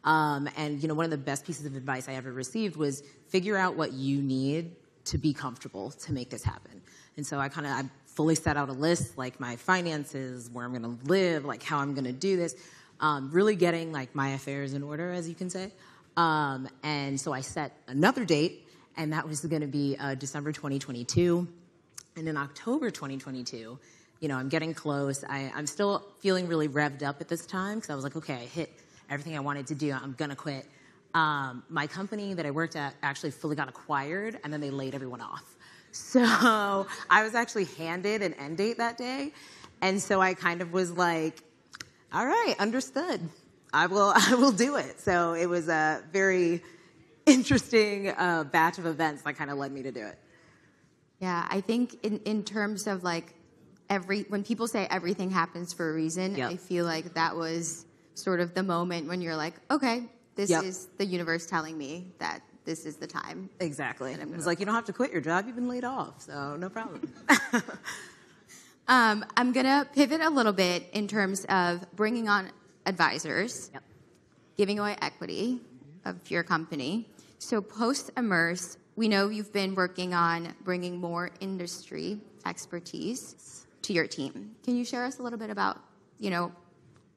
Um, and you know, one of the best pieces of advice I ever received was figure out what you need to be comfortable to make this happen. And so I kind of I fully set out a list, like my finances, where I'm going to live, like how I'm going to do this, um, really getting like my affairs in order, as you can say. Um, and so I set another date, and that was going to be uh, December 2022. And in October 2022, you know, I'm getting close. I, I'm still feeling really revved up at this time because I was like, okay, I hit everything I wanted to do. I'm gonna quit. Um, my company that I worked at actually fully got acquired, and then they laid everyone off. So I was actually handed an end date that day, and so I kind of was like, "All right, understood. I will. I will do it." So it was a very interesting uh, batch of events that kind of led me to do it. Yeah, I think in, in terms of like every when people say everything happens for a reason, Yep. I feel like that was sort of the moment when you're like, okay, this Yep. is the universe telling me that this is the time. Exactly. And It was like, you don't have to quit your job. You've been laid off, so no problem. Um, I'm gonna pivot a little bit in terms of bringing on advisors, giving away equity of your company. So post Immerse, we know you've been working on bringing more industry expertise to your team. Can you share us a little bit about, you know,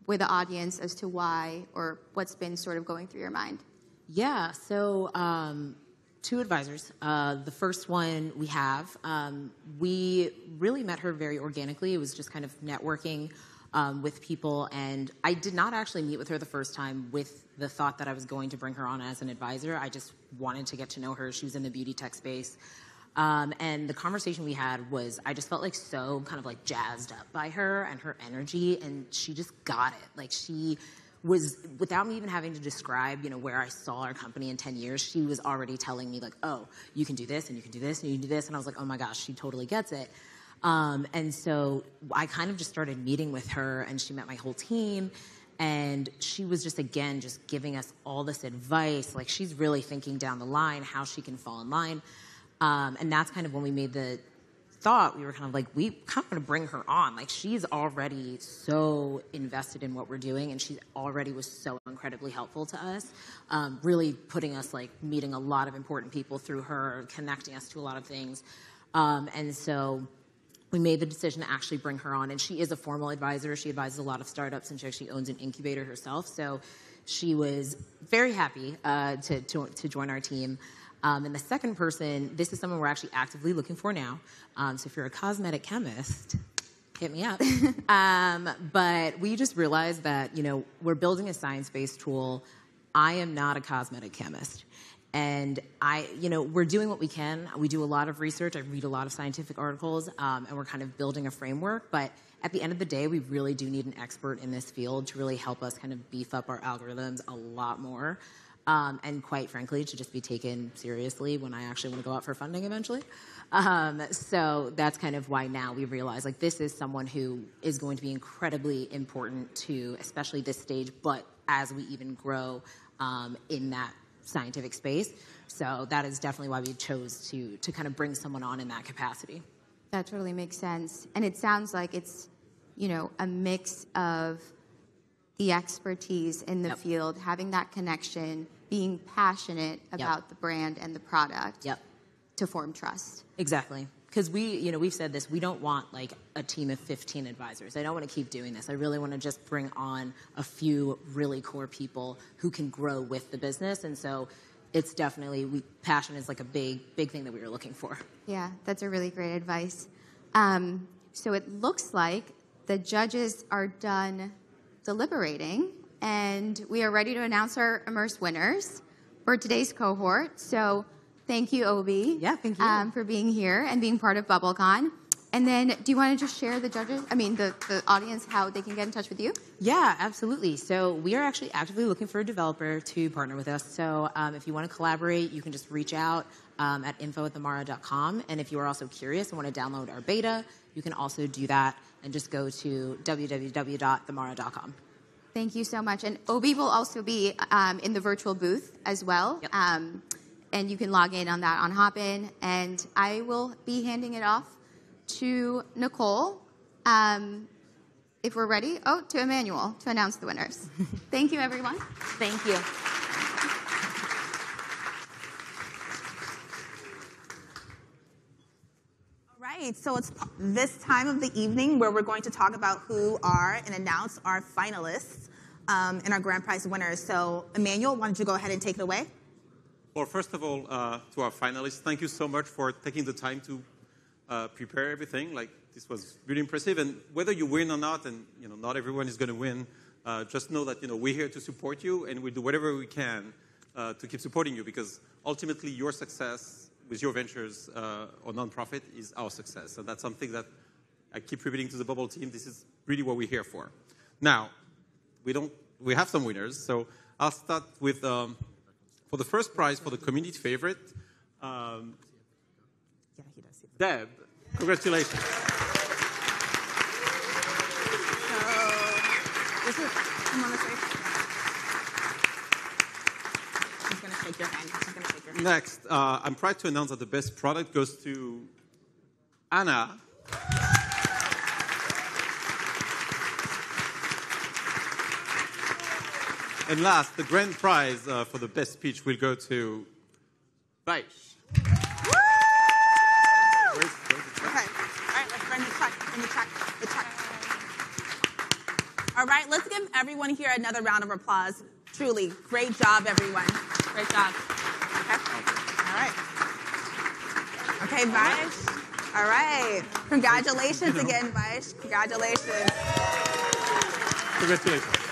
with the audience as to why or what's been sort of going through your mind? Yeah, so um, two advisors. Uh, the first one we have, um, we really met her very organically. It was just kind of networking um, with people, and I did not actually meet with her the first time with the thought that I was going to bring her on as an advisor. I just wanted to get to know her. She was in the beauty tech space. Um, and the conversation we had was, I just felt like so kind of like jazzed up by her and her energy, and she just got it. Like she was, without me even having to describe, you know, where I saw our company in 10 years, she was already telling me like, oh, you can do this, and you can do this, and you can do this, and I was like, oh my gosh, she totally gets it. Um, and so I kind of just started meeting with her, and she met my whole team. And she was just, again, just giving us all this advice. Like, she's really thinking down the line how she can fall in line. Um, and that's kind of when we made the thought, we were kind of like, we kind of want to bring her on. Like, she's already so invested in what we're doing, and she already was so incredibly helpful to us, um, really putting us, like, meeting a lot of important people through her, connecting us to a lot of things. Um, and so we made the decision to actually bring her on. And she is a formal advisor. She advises a lot of startups, and she actually owns an incubator herself. So she was very happy uh, to, to, to join our team. Um, and the second person, this is someone we're actually actively looking for now. Um, so if you're a cosmetic chemist, hit me up. um, but we just realized that, you know, we're building a science based tool. I am not a cosmetic chemist. And I, you know, we're doing what we can. We do a lot of research. I read a lot of scientific articles, um, and we're kind of building a framework. But at the end of the day, we really do need an expert in this field to really help us kind of beef up our algorithms a lot more. Um, and quite frankly, to just be taken seriously when I actually want to go out for funding eventually. Um, so that's kind of why now we realize like this is someone who is going to be incredibly important to, especially this stage, but as we even grow um, in that scientific space. So that is definitely why we chose to to kind of bring someone on in that capacity. That totally makes sense. And it sounds like it's, you know, a mix of the expertise in the field, having that connection, being passionate about the brand and the product yep. to form trust. Exactly. Because we, you know, we've said this, we don't want like a team of 15 advisors. I don't want to keep doing this. I really want to just bring on a few really core people who can grow with the business. And so it's definitely, we, passion is like a big, big thing that we were looking for. Yeah, that's a really great advice. Um, so it looks like the judges are done deliberating, and we are ready to announce our Immerse winners for today's cohort. So thank you, Obi. Yeah, thank you. Um, for being here and being part of BubbleCon. And then, do you want to just share the judges, I mean, the, the audience, how they can get in touch with you? Yeah, absolutely. So we are actually actively looking for a developer to partner with us. So um, if you want to collaborate, you can just reach out um, at info at themara.com. And if you are also curious and want to download our beta, you can also do that and just go to www.themara.com. Thank you so much. And Obi will also be um, in the virtual booth as well. Um, and you can log in on that on Hopin. And I will be handing it off to Nichole. Um, if we're ready, oh, to Emmanuel to announce the winners. Thank you, everyone. Thank you. All right, so it's this time of the evening where we're going to talk about who are and announce our finalists um, and our grand prize winners. So, Emmanuel, why don't you go ahead and take it away? Well, first of all, uh, to our finalists, thank you so much for taking the time to uh, prepare everything. Like this was really impressive, and whether you win or not, and you know, not everyone is going to win. uh, just know that you know we're here to support you, and we'll do whatever we can uh, to keep supporting you because ultimately your success with your ventures uh, or nonprofit is our success. and that's something that I keep repeating to the Bubble team. This is really what we're here for. Now, we don't. We have some winners, so I'll start with um, for the first prize for the community favorite. Um, Deb, congratulations. This is, come on this shake your hand. Your hand. Next, uh, I'm proud to announce that the best product goes to Ana. And last, the grand prize uh, for the best speech will go to Vaish. All right, let's bring the check. Bring the check. The check. All right, let's give everyone here another round of applause. Truly, great job, everyone. Great job. Okay. All right. Okay, Vaish. All right. Congratulations again, Vaish. Congratulations. Congratulations.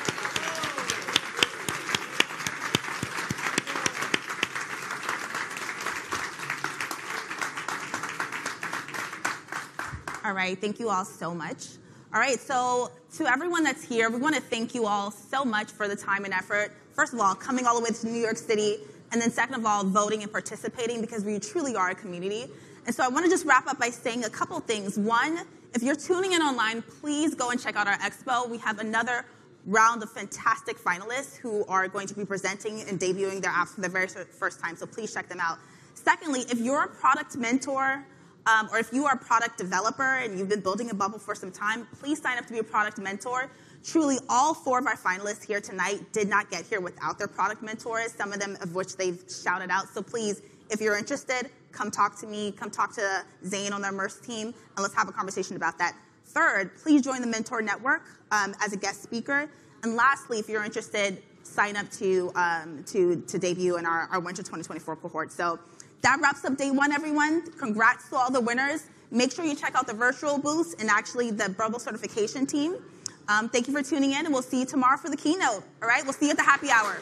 All right, thank you all so much. All right, so to everyone that's here, we want to thank you all so much for the time and effort. First of all, coming all the way to New York City, and then second of all, voting and participating because we truly are a community. And so I want to just wrap up by saying a couple things. One, if you're tuning in online, please go and check out our expo. We have another round of fantastic finalists who are going to be presenting and debuting their apps for the very first time, so please check them out. Secondly, if you're a product mentor, um, or if you are a product developer and you've been building a bubble for some time, please sign up to be a product mentor. Truly, all four of our finalists here tonight did not get here without their product mentors, some of them of which they've shouted out. So please, if you're interested, come talk to me, come talk to Zane on the Immerse team, and let's have a conversation about that. Third, please join the Mentor Network um, as a guest speaker. And lastly, if you're interested, sign up to, um, to, to debut in our, our Winter 2024 cohort. So that wraps up day one, everyone. Congrats to all the winners. Make sure you check out the virtual booths and actually the Bubble certification team. Um, thank you for tuning in, and we'll see you tomorrow for the keynote. All right, we'll see you at the happy hour.